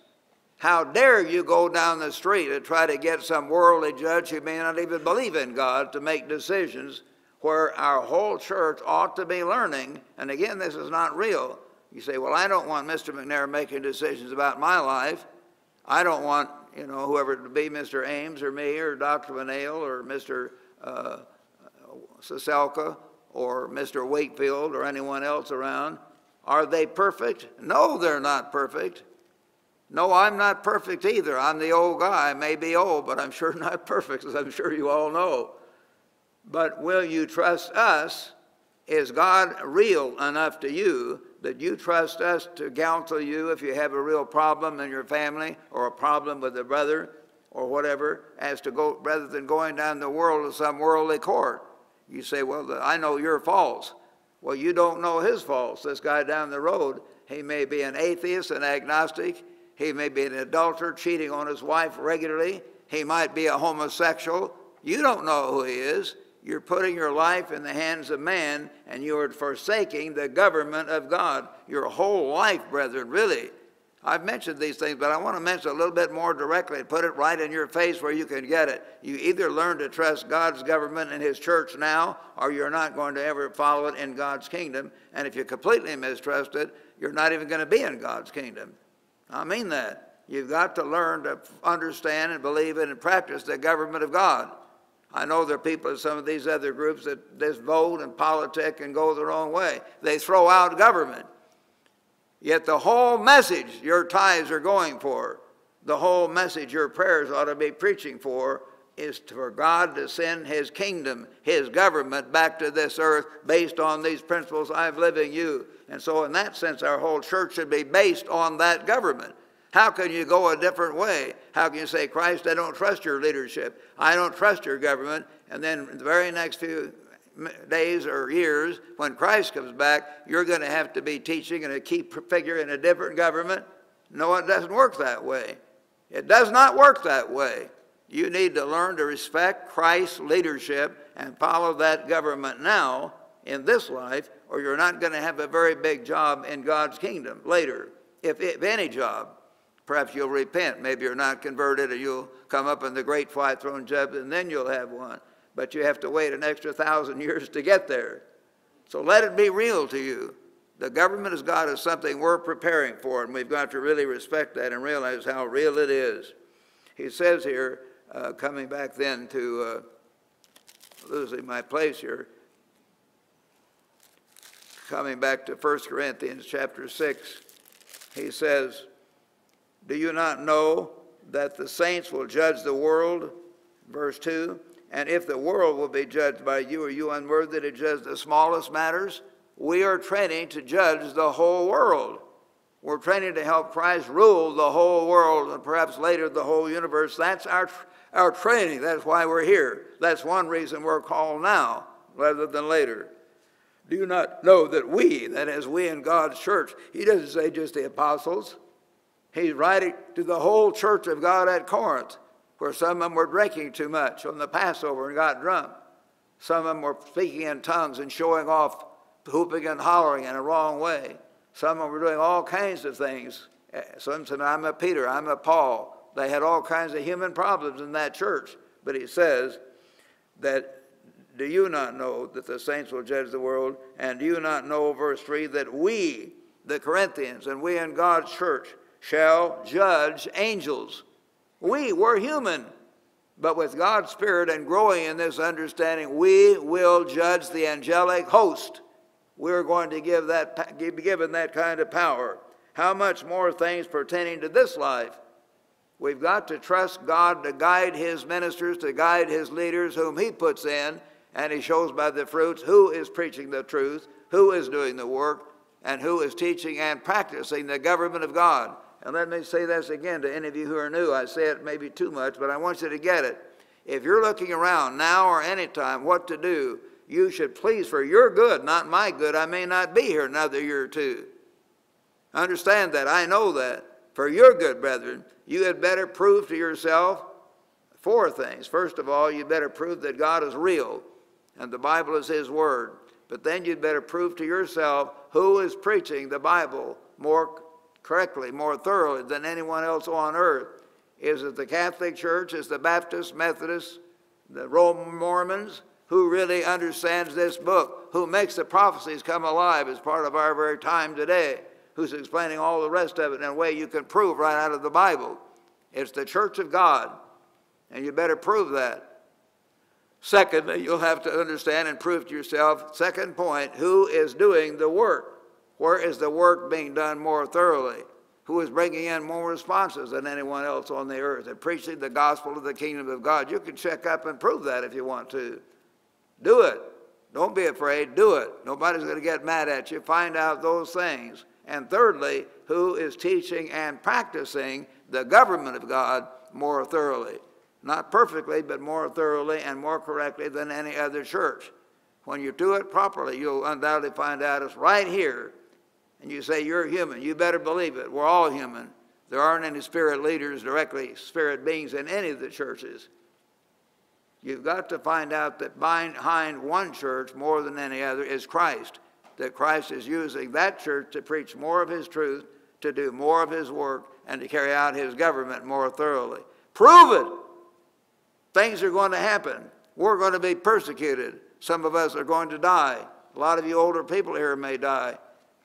How dare you go down the street and try to get some worldly judge who may not even believe in God to make decisions where our whole church ought to be learning? And again, this is not real. You say, well, I don't want Mr. McNair making decisions about my life. I don't want, you know, whoever to be Mr. Ames or me or Dr. Winnail or Mr. Uh, or Mr. Wakefield or anyone else around. Are they perfect? No, they're not perfect. No, I'm not perfect either. I'm the old guy. I may be old, but I'm sure not perfect, as I'm sure you all know. But will you trust us? Is God real enough to you that you trust us to counsel you if you have a real problem in your family or a problem with a brother or whatever, as to go rather than going down the world to some worldly court? You say, Well, I know your faults. Well, you don't know his faults. This guy down the road, he may be an atheist, an agnostic, he may be an adulterer, cheating on his wife regularly. He might be a homosexual. You don't know who he is. You're putting your life in the hands of man, and you are forsaking the government of God. Your whole life, brethren, really. I've mentioned these things, but I want to mention a little bit more directly and put it right in your face where you can get it. You either learn to trust God's government and His church now, or you're not going to ever follow it in God's kingdom. And if you completely mistrust it, you're not even going to be in God's kingdom. I mean that. You've got to learn to understand and believe in and practice the government of God. I know there are people in some of these other groups that just vote and politic and go their own way. They throw out government. Yet the whole message your tithes are going for, the whole message your prayers ought to be preaching for, is for God to send His kingdom, His government back to this earth based on these principles I've living you. And so, in that sense, our whole church should be based on that government. How can you go a different way? How can you say, Christ, I don't trust your leadership, I don't trust your government, and then the very next few days or years, when Christ comes back, you're going to have to be teaching and a key figure in a different government? No, it doesn't work that way. It does not work that way. You need to learn to respect Christ's leadership and follow that government now in this life, or you're not going to have a very big job in God's kingdom later, if, if any job. Perhaps you'll repent. Maybe you're not converted, or you'll come up in the great white throne judgment, and then you'll have one. But you have to wait an extra thousand years to get there. So let it be real to you. The government of God is something we're preparing for, and we've got to really respect that and realize how real it is. He says here, uh, coming back then to uh, losing my place here, coming back to 1 Corinthians chapter 6, he says, Do you not know that the saints will judge the world? Verse 2 And if the world will be judged by you, are you unworthy to judge the smallest matters? we are training to judge the whole world. We're training to help Christ rule the whole world and perhaps later the whole universe. That's our, our training. That's why we're here. That's one reason we're called now rather than later. Do you not know that we, that is, we in God's church, he doesn't say just the apostles. He's writing to the whole church of God at Corinth, where some of them were drinking too much on the Passover and got drunk. Some of them were speaking in tongues and showing off, whooping and hollering in a wrong way. Some of them were doing all kinds of things. Eh, some said, I'm a Peter, I'm a Paul. They had all kinds of human problems in that church. But he says that do you not know that the saints will judge the world? And do you not know, verse 3, that we, the Corinthians, and we in God's church, shall judge angels? We, we're human. But with God's Spirit and growing in this understanding, we will judge the angelic host. We're going to give that, be given that kind of power. How much more things pertaining to this life? We've got to trust God to guide His ministers, to guide His leaders, whom He puts in, and he shows by the fruits who is preaching the truth, who is doing the work, and who is teaching and practicing the government of God. And let me say this again to any of you who are new. I say it maybe too much, but I want you to get it. If you're looking around now or any time what to do, you should please for your good, not my good. I may not be here another year or two. Understand that. I know that. For your good, brethren, you had better prove to yourself four things. First of all, you better prove that God is real and the Bible is His Word. But then you'd better prove to yourself who is preaching the Bible more correctly, more thoroughly than anyone else on earth. Is it the Catholic Church? Is the Baptist, Methodist, the Roman Mormons? Who really understands this book? Who makes the prophecies come alive as part of our very time today? Who's explaining all the rest of it in a way you can prove right out of the Bible? It's the Church of God, and you better prove that. Secondly, you'll have to understand and prove to yourself, second point, who is doing the work? Where is the work being done more thoroughly? Who is bringing in more responses than anyone else on the earth and preaching the gospel of the kingdom of God? You can check up and prove that if you want to. Do it. Don't be afraid. Do it. Nobody's going to get mad at you. Find out those things. And thirdly, who is teaching and practicing the government of God more thoroughly? not perfectly, but more thoroughly and more correctly than any other church. When you do it properly, you'll undoubtedly find out it's right here. And you say, You're human. You better believe it. We're all human. There aren't any spirit leaders directly, spirit beings in any of the churches. You've got to find out that behind one church more than any other is Christ. That Christ is using that church to preach more of his truth, to do more of his work, and to carry out his government more thoroughly. Prove it. Things are going to happen. We're going to be persecuted. Some of us are going to die. A lot of you older people here may die.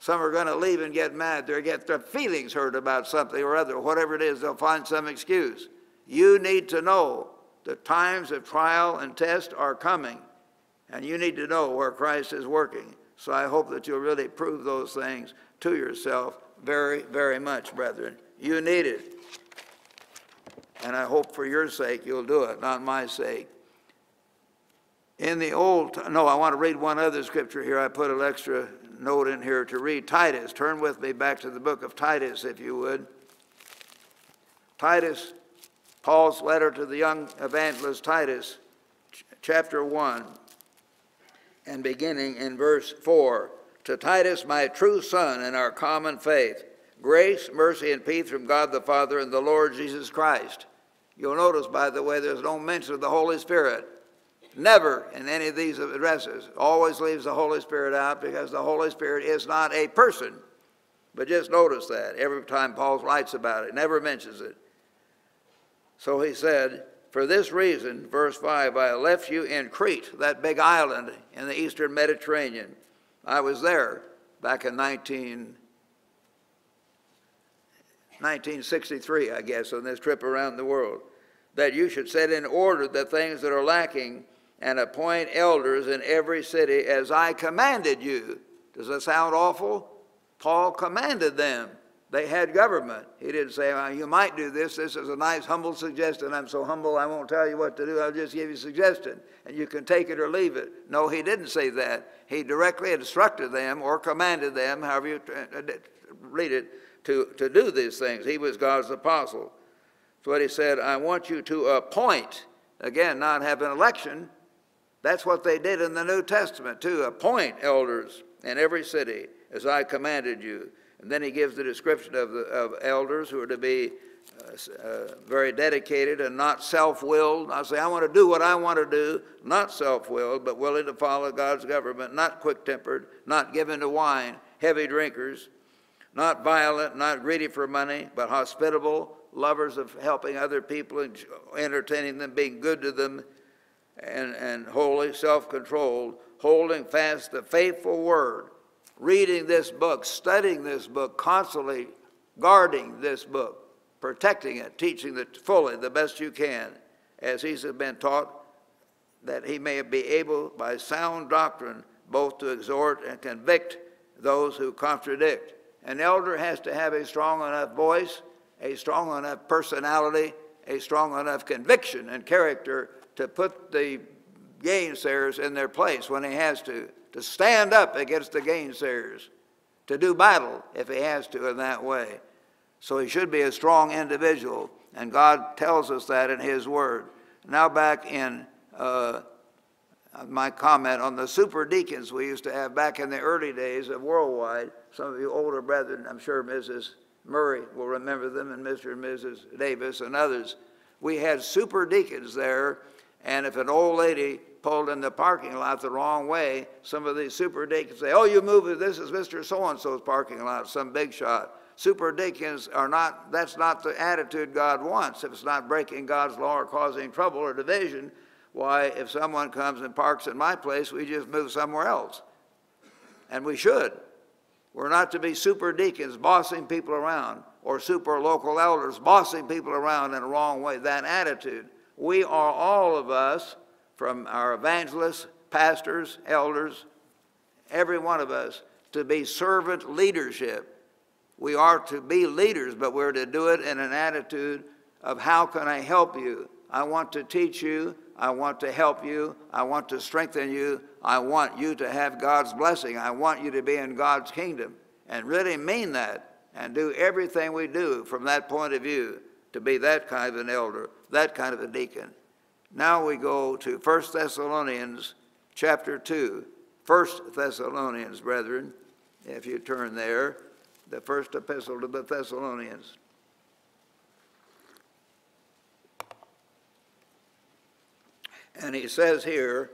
Some are going to leave and get mad. They'll get their feelings hurt about something or other. Whatever it is, they'll find some excuse. You need to know the times of trial and test are coming. And you need to know where Christ is working. So I hope that you'll really prove those things to yourself very, very much, brethren. You need it. And I hope for your sake you'll do it, not my sake. In the Old, no, I want to read one other scripture here. I put an extra note in here to read Titus. Turn with me back to the book of Titus, if you would. Titus, Paul's letter to the young evangelist Titus, chapter 1, and beginning in verse 4. To Titus, my true son in our common faith, grace, mercy, and peace from God the Father and the Lord Jesus Christ. You'll notice, by the way, there's no mention of the Holy Spirit. Never in any of these addresses. Always leaves the Holy Spirit out because the Holy Spirit is not a person. But just notice that every time Paul writes about it, never mentions it. So he said, For this reason, verse 5, I left you in Crete, that big island in the eastern Mediterranean. I was there back in 19, 1963, I guess, on this trip around the world, that you should set in order the things that are lacking and appoint elders in every city as I commanded you. Does that sound awful? Paul commanded them. They had government. He didn't say, well, you might do this. This is a nice, humble suggestion. I'm so humble, I won't tell you what to do. I'll just give you a suggestion, and you can take it or leave it. No, he didn't say that. He directly instructed them or commanded them, however you uh, read it, to, to do these things. He was God's apostle. So what he said, I want you to appoint, again, not have an election. That's what they did in the New Testament, too. Appoint elders in every city as I commanded you and then he gives the description of, the, of elders who are to be uh, uh, very dedicated and not self-willed. I say, I want to do what I want to do, not self-willed, but willing to follow God's government, not quick-tempered, not given to wine, heavy drinkers, not violent, not greedy for money, but hospitable, lovers of helping other people and entertaining them, being good to them, and, and holy, self-controlled, holding fast the faithful word reading this book, studying this book, constantly guarding this book, protecting it, teaching it fully the best you can, as he's been taught, that he may be able by sound doctrine both to exhort and convict those who contradict. An elder has to have a strong enough voice, a strong enough personality, a strong enough conviction and character to put the gainsayers in their place when he has to to stand up against the gainsayers, to do battle if he has to in that way. So he should be a strong individual, and God tells us that in his word. Now back in uh, my comment on the super deacons we used to have back in the early days of Worldwide. Some of you older brethren, I'm sure Mrs. Murray will remember them, and Mr. and Mrs. Davis and others. We had super deacons there, and if an old lady pulled in the parking lot the wrong way, some of these super deacons say, oh, you move this is Mr. So-and-so's parking lot, some big shot. Super deacons are not, that's not the attitude God wants. If it's not breaking God's law or causing trouble or division, why, if someone comes and parks in my place, we just move somewhere else. And we should. We're not to be super deacons bossing people around or super local elders bossing people around in a wrong way. That attitude. We are all of us from our evangelists, pastors, elders, every one of us, to be servant leadership. We are to be leaders, but we're to do it in an attitude of how can I help you? I want to teach you. I want to help you. I want to strengthen you. I want you to have God's blessing. I want you to be in God's kingdom. And really mean that and do everything we do from that point of view to be that kind of an elder, that kind of a deacon. Now we go to 1 Thessalonians chapter 2. 1 Thessalonians, brethren, if you turn there, the first epistle to the Thessalonians. And he says here,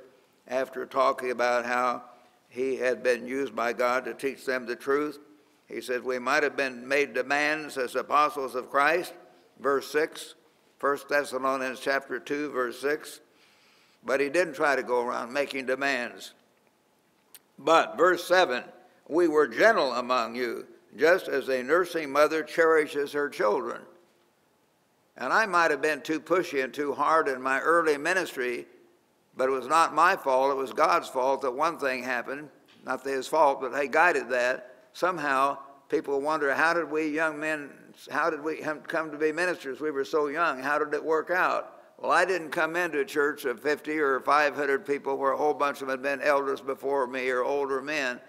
after talking about how he had been used by God to teach them the truth, he says, We might have been made demands as apostles of Christ, verse 6, 1 Thessalonians chapter 2, verse 6. But he didn't try to go around making demands. But, verse 7, we were gentle among you, just as a nursing mother cherishes her children. And I might have been too pushy and too hard in my early ministry, but it was not my fault. It was God's fault that one thing happened. Not his fault, but he guided that. Somehow, people wonder how did we young men how did we come to be ministers? We were so young. How did it work out? Well, I didn't come into a church of 50 or 500 people where a whole bunch of them had been elders before me or older men.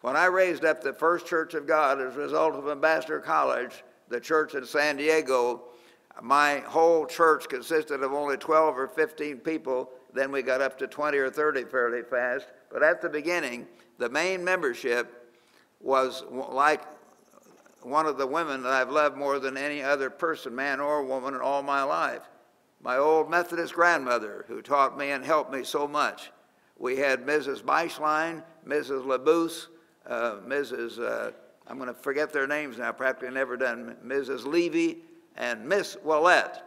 When I raised up the first church of God as a result of Ambassador College, the church in San Diego, my whole church consisted of only 12 or 15 people. Then we got up to 20 or 30 fairly fast. But at the beginning, the main membership was like one of the women that I've loved more than any other person, man or woman, in all my life. My old Methodist grandmother, who taught me and helped me so much. We had Mrs. Beischlein, Mrs. LaBouse, uh, Mrs. Uh, I'm going to forget their names now, practically never done, Mrs. Levy, and Miss Willette.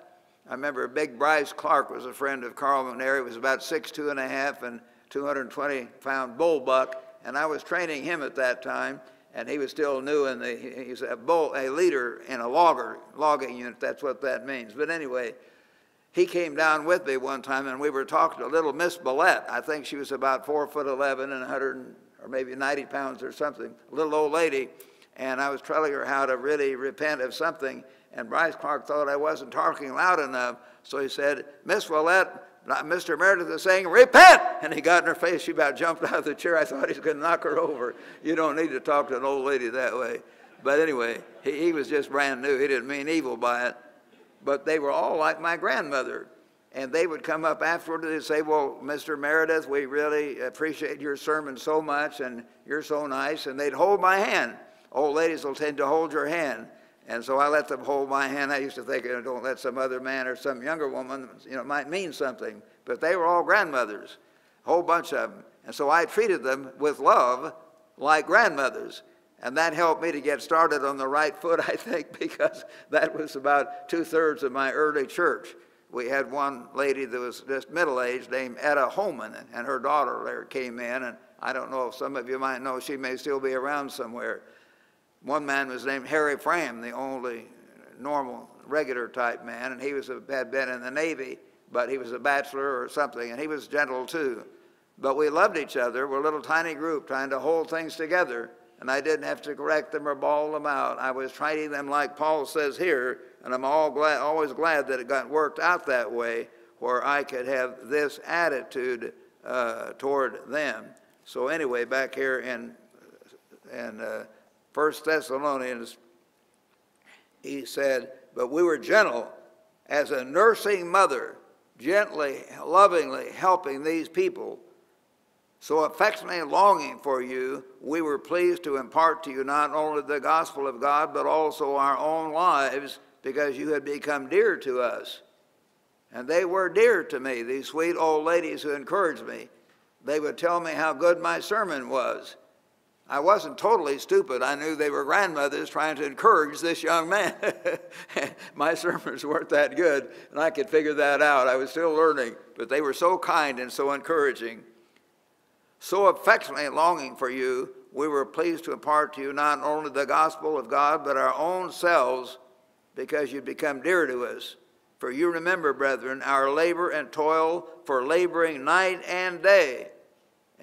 I remember Big Bryce Clark was a friend of Carl. He was about six, two and a half, and 220 pound bull buck, and I was training him at that time and he was still new in the, he's a, bull, a leader in a logger, logging unit, that's what that means. But anyway, he came down with me one time and we were talking to little Miss Willette. I think she was about four foot 11 and 100 or maybe 90 pounds or something, little old lady. and I was telling her how to really repent of something, and Bryce Clark thought I wasn't talking loud enough, so he said, Miss Willette, Mr. Meredith is saying, repent! And he got in her face. She about jumped out of the chair. I thought he was going to knock her over. You don't need to talk to an old lady that way. But anyway, he, he was just brand new. He didn't mean evil by it. But they were all like my grandmother. And they would come up afterward and say, Well, Mr. Meredith, we really appreciate your sermon so much, and you're so nice. And they'd hold my hand. Old ladies will tend to hold your hand. And so I let them hold my hand. I used to think, you know, don't let some other man or some younger woman, you know, might mean something. But they were all grandmothers, a whole bunch of them. And so I treated them with love like grandmothers. And that helped me to get started on the right foot, I think, because that was about two thirds of my early church. We had one lady that was just middle aged named Etta Holman, and her daughter there came in. And I don't know if some of you might know, she may still be around somewhere. One man was named Harry Fram, the only normal, regular type man, and he was a, had been in the Navy, but he was a bachelor or something, and he was gentle too. But we loved each other. We're a little tiny group trying to hold things together and I didn't have to correct them or bawl them out. I was treating them like Paul says here, and I'm all glad, always glad that it got worked out that way, where I could have this attitude uh, toward them. So anyway, back here in in uh, First Thessalonians, he said, "But we were gentle, as a nursing mother, gently, lovingly helping these people." So affectionately longing for you, we were pleased to impart to you not only the gospel of God, but also our own lives, because you had become dear to us. And they were dear to me, these sweet old ladies who encouraged me. They would tell me how good my sermon was. I wasn't totally stupid. I knew they were grandmothers trying to encourage this young man. my sermons weren't that good, and I could figure that out. I was still learning, but they were so kind and so encouraging so affectionately longing for you, we were pleased to impart to you not only the gospel of God, but our own selves, because you become dear to us. For you remember, brethren, our labor and toil for laboring night and day.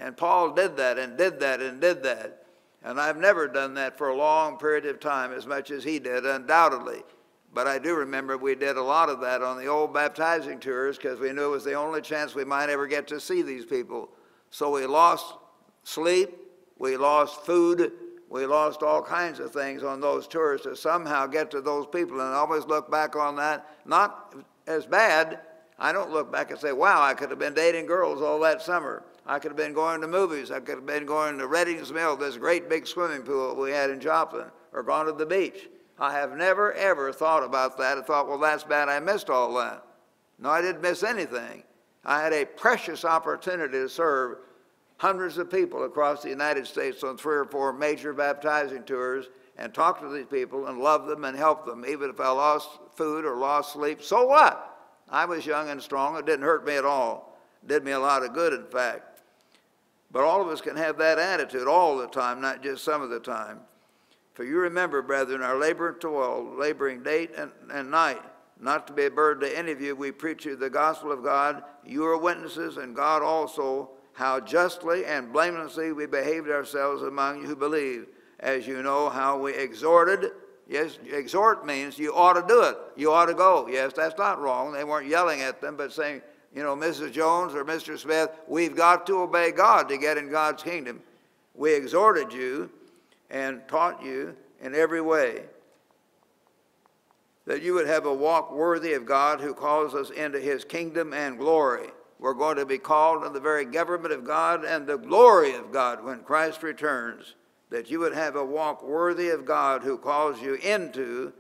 And Paul did that and did that and did that. And I've never done that for a long period of time as much as he did, undoubtedly. But I do remember we did a lot of that on the old baptizing tours because we knew it was the only chance we might ever get to see these people. So we lost sleep, we lost food, we lost all kinds of things on those tours to somehow get to those people. And I always look back on that, not as bad. I don't look back and say, wow, I could have been dating girls all that summer. I could have been going to movies. I could have been going to Redings Mill, this great big swimming pool we had in Joplin, or gone to the beach. I have never, ever thought about that I thought, well, that's bad. I missed all that. No, I didn't miss anything. I had a precious opportunity to serve hundreds of people across the United States on three or four major baptizing tours and talk to these people and love them and help them. Even if I lost food or lost sleep, so what? I was young and strong. It didn't hurt me at all. It did me a lot of good, in fact. But all of us can have that attitude all the time, not just some of the time. For you remember, brethren, our labor and toil, laboring day and, and night, not to be a burden to any of you, we preach you the gospel of God. You are witnesses, and God also, how justly and blamelessly we behaved ourselves among you who believe. As you know, how we exhorted. Yes, exhort means you ought to do it. You ought to go. Yes, that's not wrong. They weren't yelling at them, but saying, you know, Mrs. Jones or Mr. Smith, we've got to obey God to get in God's kingdom. We exhorted you and taught you in every way that you would have a walk worthy of God who calls us into his kingdom and glory. We're going to be called to the very government of God and the glory of God when Christ returns. That you would have a walk worthy of God who calls you into,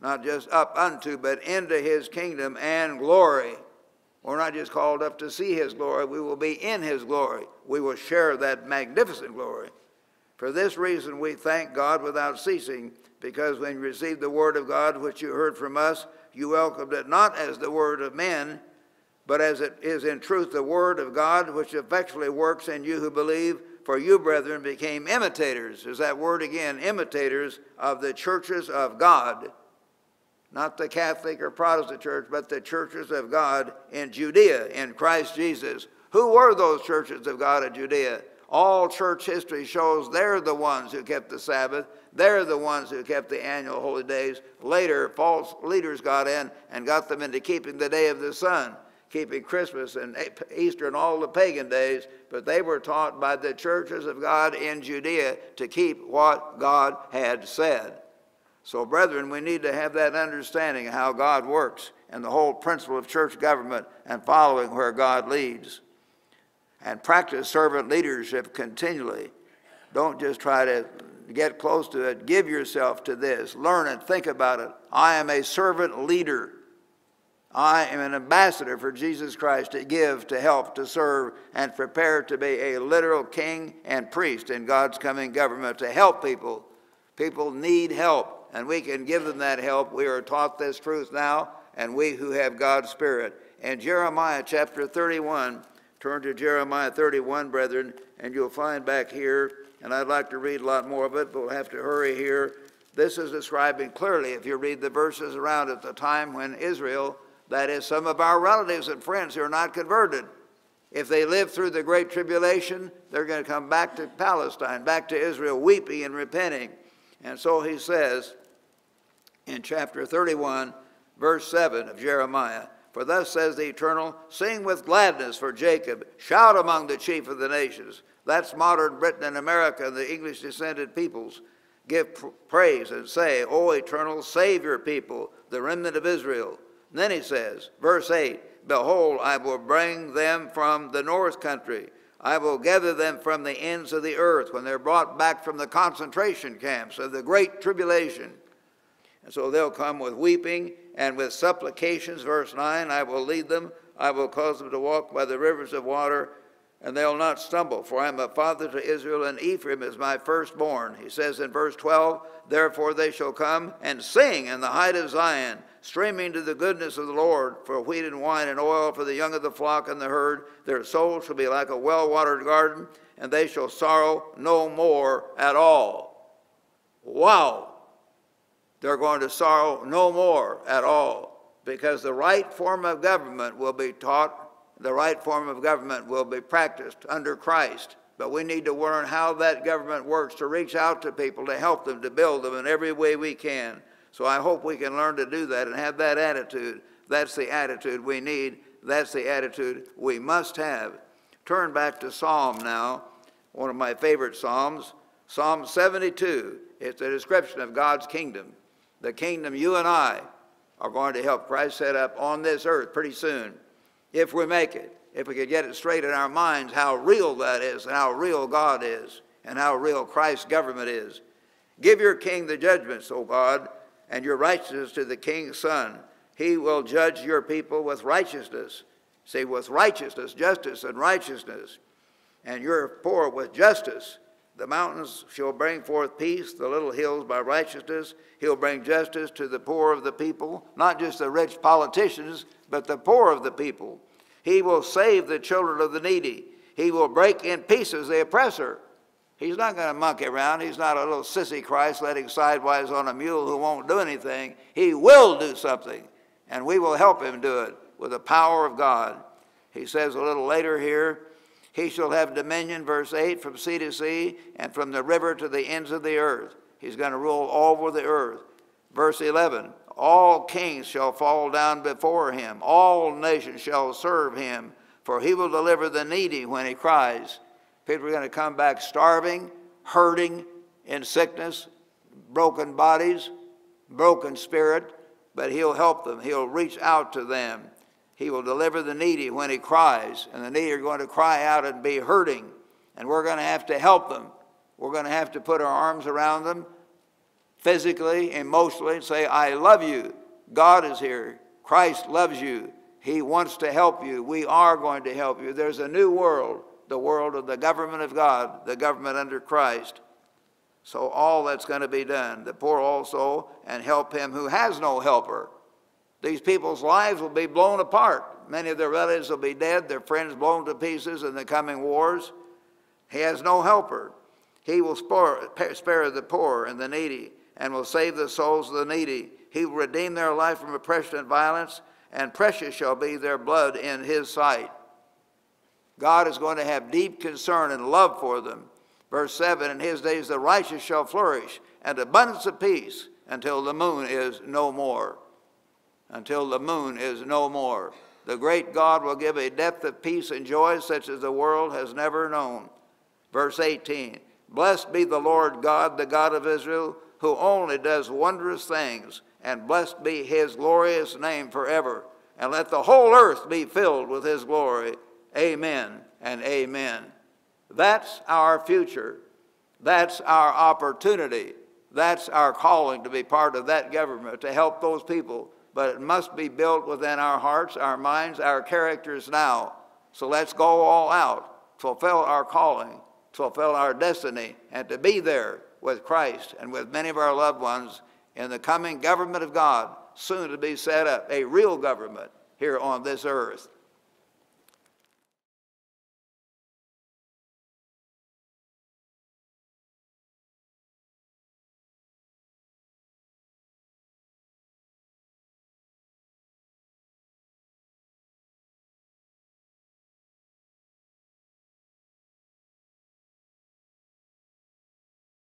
not just up unto, but into his kingdom and glory. We're not just called up to see his glory, we will be in his glory. We will share that magnificent glory. For this reason, we thank God without ceasing because when you received the word of God which you heard from us, you welcomed it not as the word of men, but as it is in truth the word of God which effectually works in you who believe. For you, brethren, became imitators. Is that word again? Imitators of the churches of God. Not the Catholic or Protestant church, but the churches of God in Judea, in Christ Jesus. Who were those churches of God in Judea? All church history shows they're the ones who kept the Sabbath. They're the ones who kept the annual holy days. Later, false leaders got in and got them into keeping the day of the sun, keeping Christmas and Easter and all the pagan days. But they were taught by the churches of God in Judea to keep what God had said. So, brethren, we need to have that understanding of how God works and the whole principle of church government and following where God leads and practice servant leadership continually. Don't just try to get close to it. Give yourself to this. Learn it. Think about it. I am a servant leader. I am an ambassador for Jesus Christ to give, to help, to serve, and prepare to be a literal king and priest in God's coming government to help people. People need help, and we can give them that help. We are taught this truth now, and we who have God's Spirit. In Jeremiah chapter 31, Turn to Jeremiah 31, brethren, and you'll find back here, and I'd like to read a lot more of it, but we'll have to hurry here. This is describing clearly, if you read the verses around at the time when Israel, that is, some of our relatives and friends who are not converted, if they live through the Great Tribulation, they're going to come back to Palestine, back to Israel, weeping and repenting. And so he says in chapter 31, verse 7 of Jeremiah, for thus says the Eternal, Sing with gladness for Jacob, shout among the chief of the nations. That's modern Britain and America and the English descended peoples. Give pr praise and say, O Eternal, save your people, the remnant of Israel. And then he says, verse 8, Behold, I will bring them from the north country. I will gather them from the ends of the earth when they're brought back from the concentration camps of the great tribulation. And so they'll come with weeping and with supplications, verse 9, I will lead them. I will cause them to walk by the rivers of water, and they'll not stumble. For I am a father to Israel, and Ephraim is my firstborn. He says in verse 12, Therefore they shall come and sing in the height of Zion, streaming to the goodness of the Lord, for wheat and wine and oil for the young of the flock and the herd. Their souls shall be like a well watered garden, and they shall sorrow no more at all. Wow! They're going to sorrow no more at all because the right form of government will be taught, the right form of government will be practiced under Christ. But we need to learn how that government works to reach out to people, to help them, to build them in every way we can. So I hope we can learn to do that and have that attitude. That's the attitude we need. That's the attitude we must have. Turn back to Psalm now, one of my favorite Psalms. Psalm 72. It's a description of God's kingdom the kingdom you and I are going to help Christ set up on this earth pretty soon, if we make it, if we could get it straight in our minds how real that is, and how real God is, and how real Christ's government is. Give your king the judgments, O God, and your righteousness to the king's son. He will judge your people with righteousness. See, with righteousness, justice, and righteousness. And your poor with justice the mountains shall bring forth peace, the little hills by righteousness. He'll bring justice to the poor of the people, not just the rich politicians, but the poor of the people. He will save the children of the needy. He will break in pieces the oppressor. He's not going to monkey around. He's not a little sissy Christ letting sidewise on a mule who won't do anything. He will do something, and we will help him do it with the power of God. He says a little later here, he shall have dominion, verse 8, from sea to sea and from the river to the ends of the earth. He's going to rule all over the earth. Verse 11, all kings shall fall down before him, all nations shall serve him, for he will deliver the needy when he cries. People are going to come back starving, hurting, in sickness, broken bodies, broken spirit, but he'll help them. He'll reach out to them. He will deliver the needy when he cries, and the needy are going to cry out and be hurting, and we're going to have to help them. We're going to have to put our arms around them physically, emotionally, and say, I love you. God is here. Christ loves you. He wants to help you. We are going to help you. There's a new world, the world of the government of God, the government under Christ. So all that's going to be done. The poor also, and help him who has no helper. These people's lives will be blown apart. Many of their relatives will be dead, their friends blown to pieces in the coming wars. He has no helper. He will spare the poor and the needy and will save the souls of the needy. He will redeem their life from oppression and violence, and precious shall be their blood in his sight. God is going to have deep concern and love for them. Verse 7 In his days the righteous shall flourish, and abundance of peace until the moon is no more. Until the moon is no more. The great God will give a depth of peace and joy such as the world has never known. Verse 18 Blessed be the Lord God, the God of Israel, who only does wondrous things, and blessed be his glorious name forever. And let the whole earth be filled with his glory. Amen and amen. That's our future. That's our opportunity. That's our calling to be part of that government, to help those people. But it must be built within our hearts, our minds, our characters now. So let's go all out, fulfill our calling, fulfill our destiny, and to be there with Christ and with many of our loved ones in the coming government of God, soon to be set up, a real government here on this earth.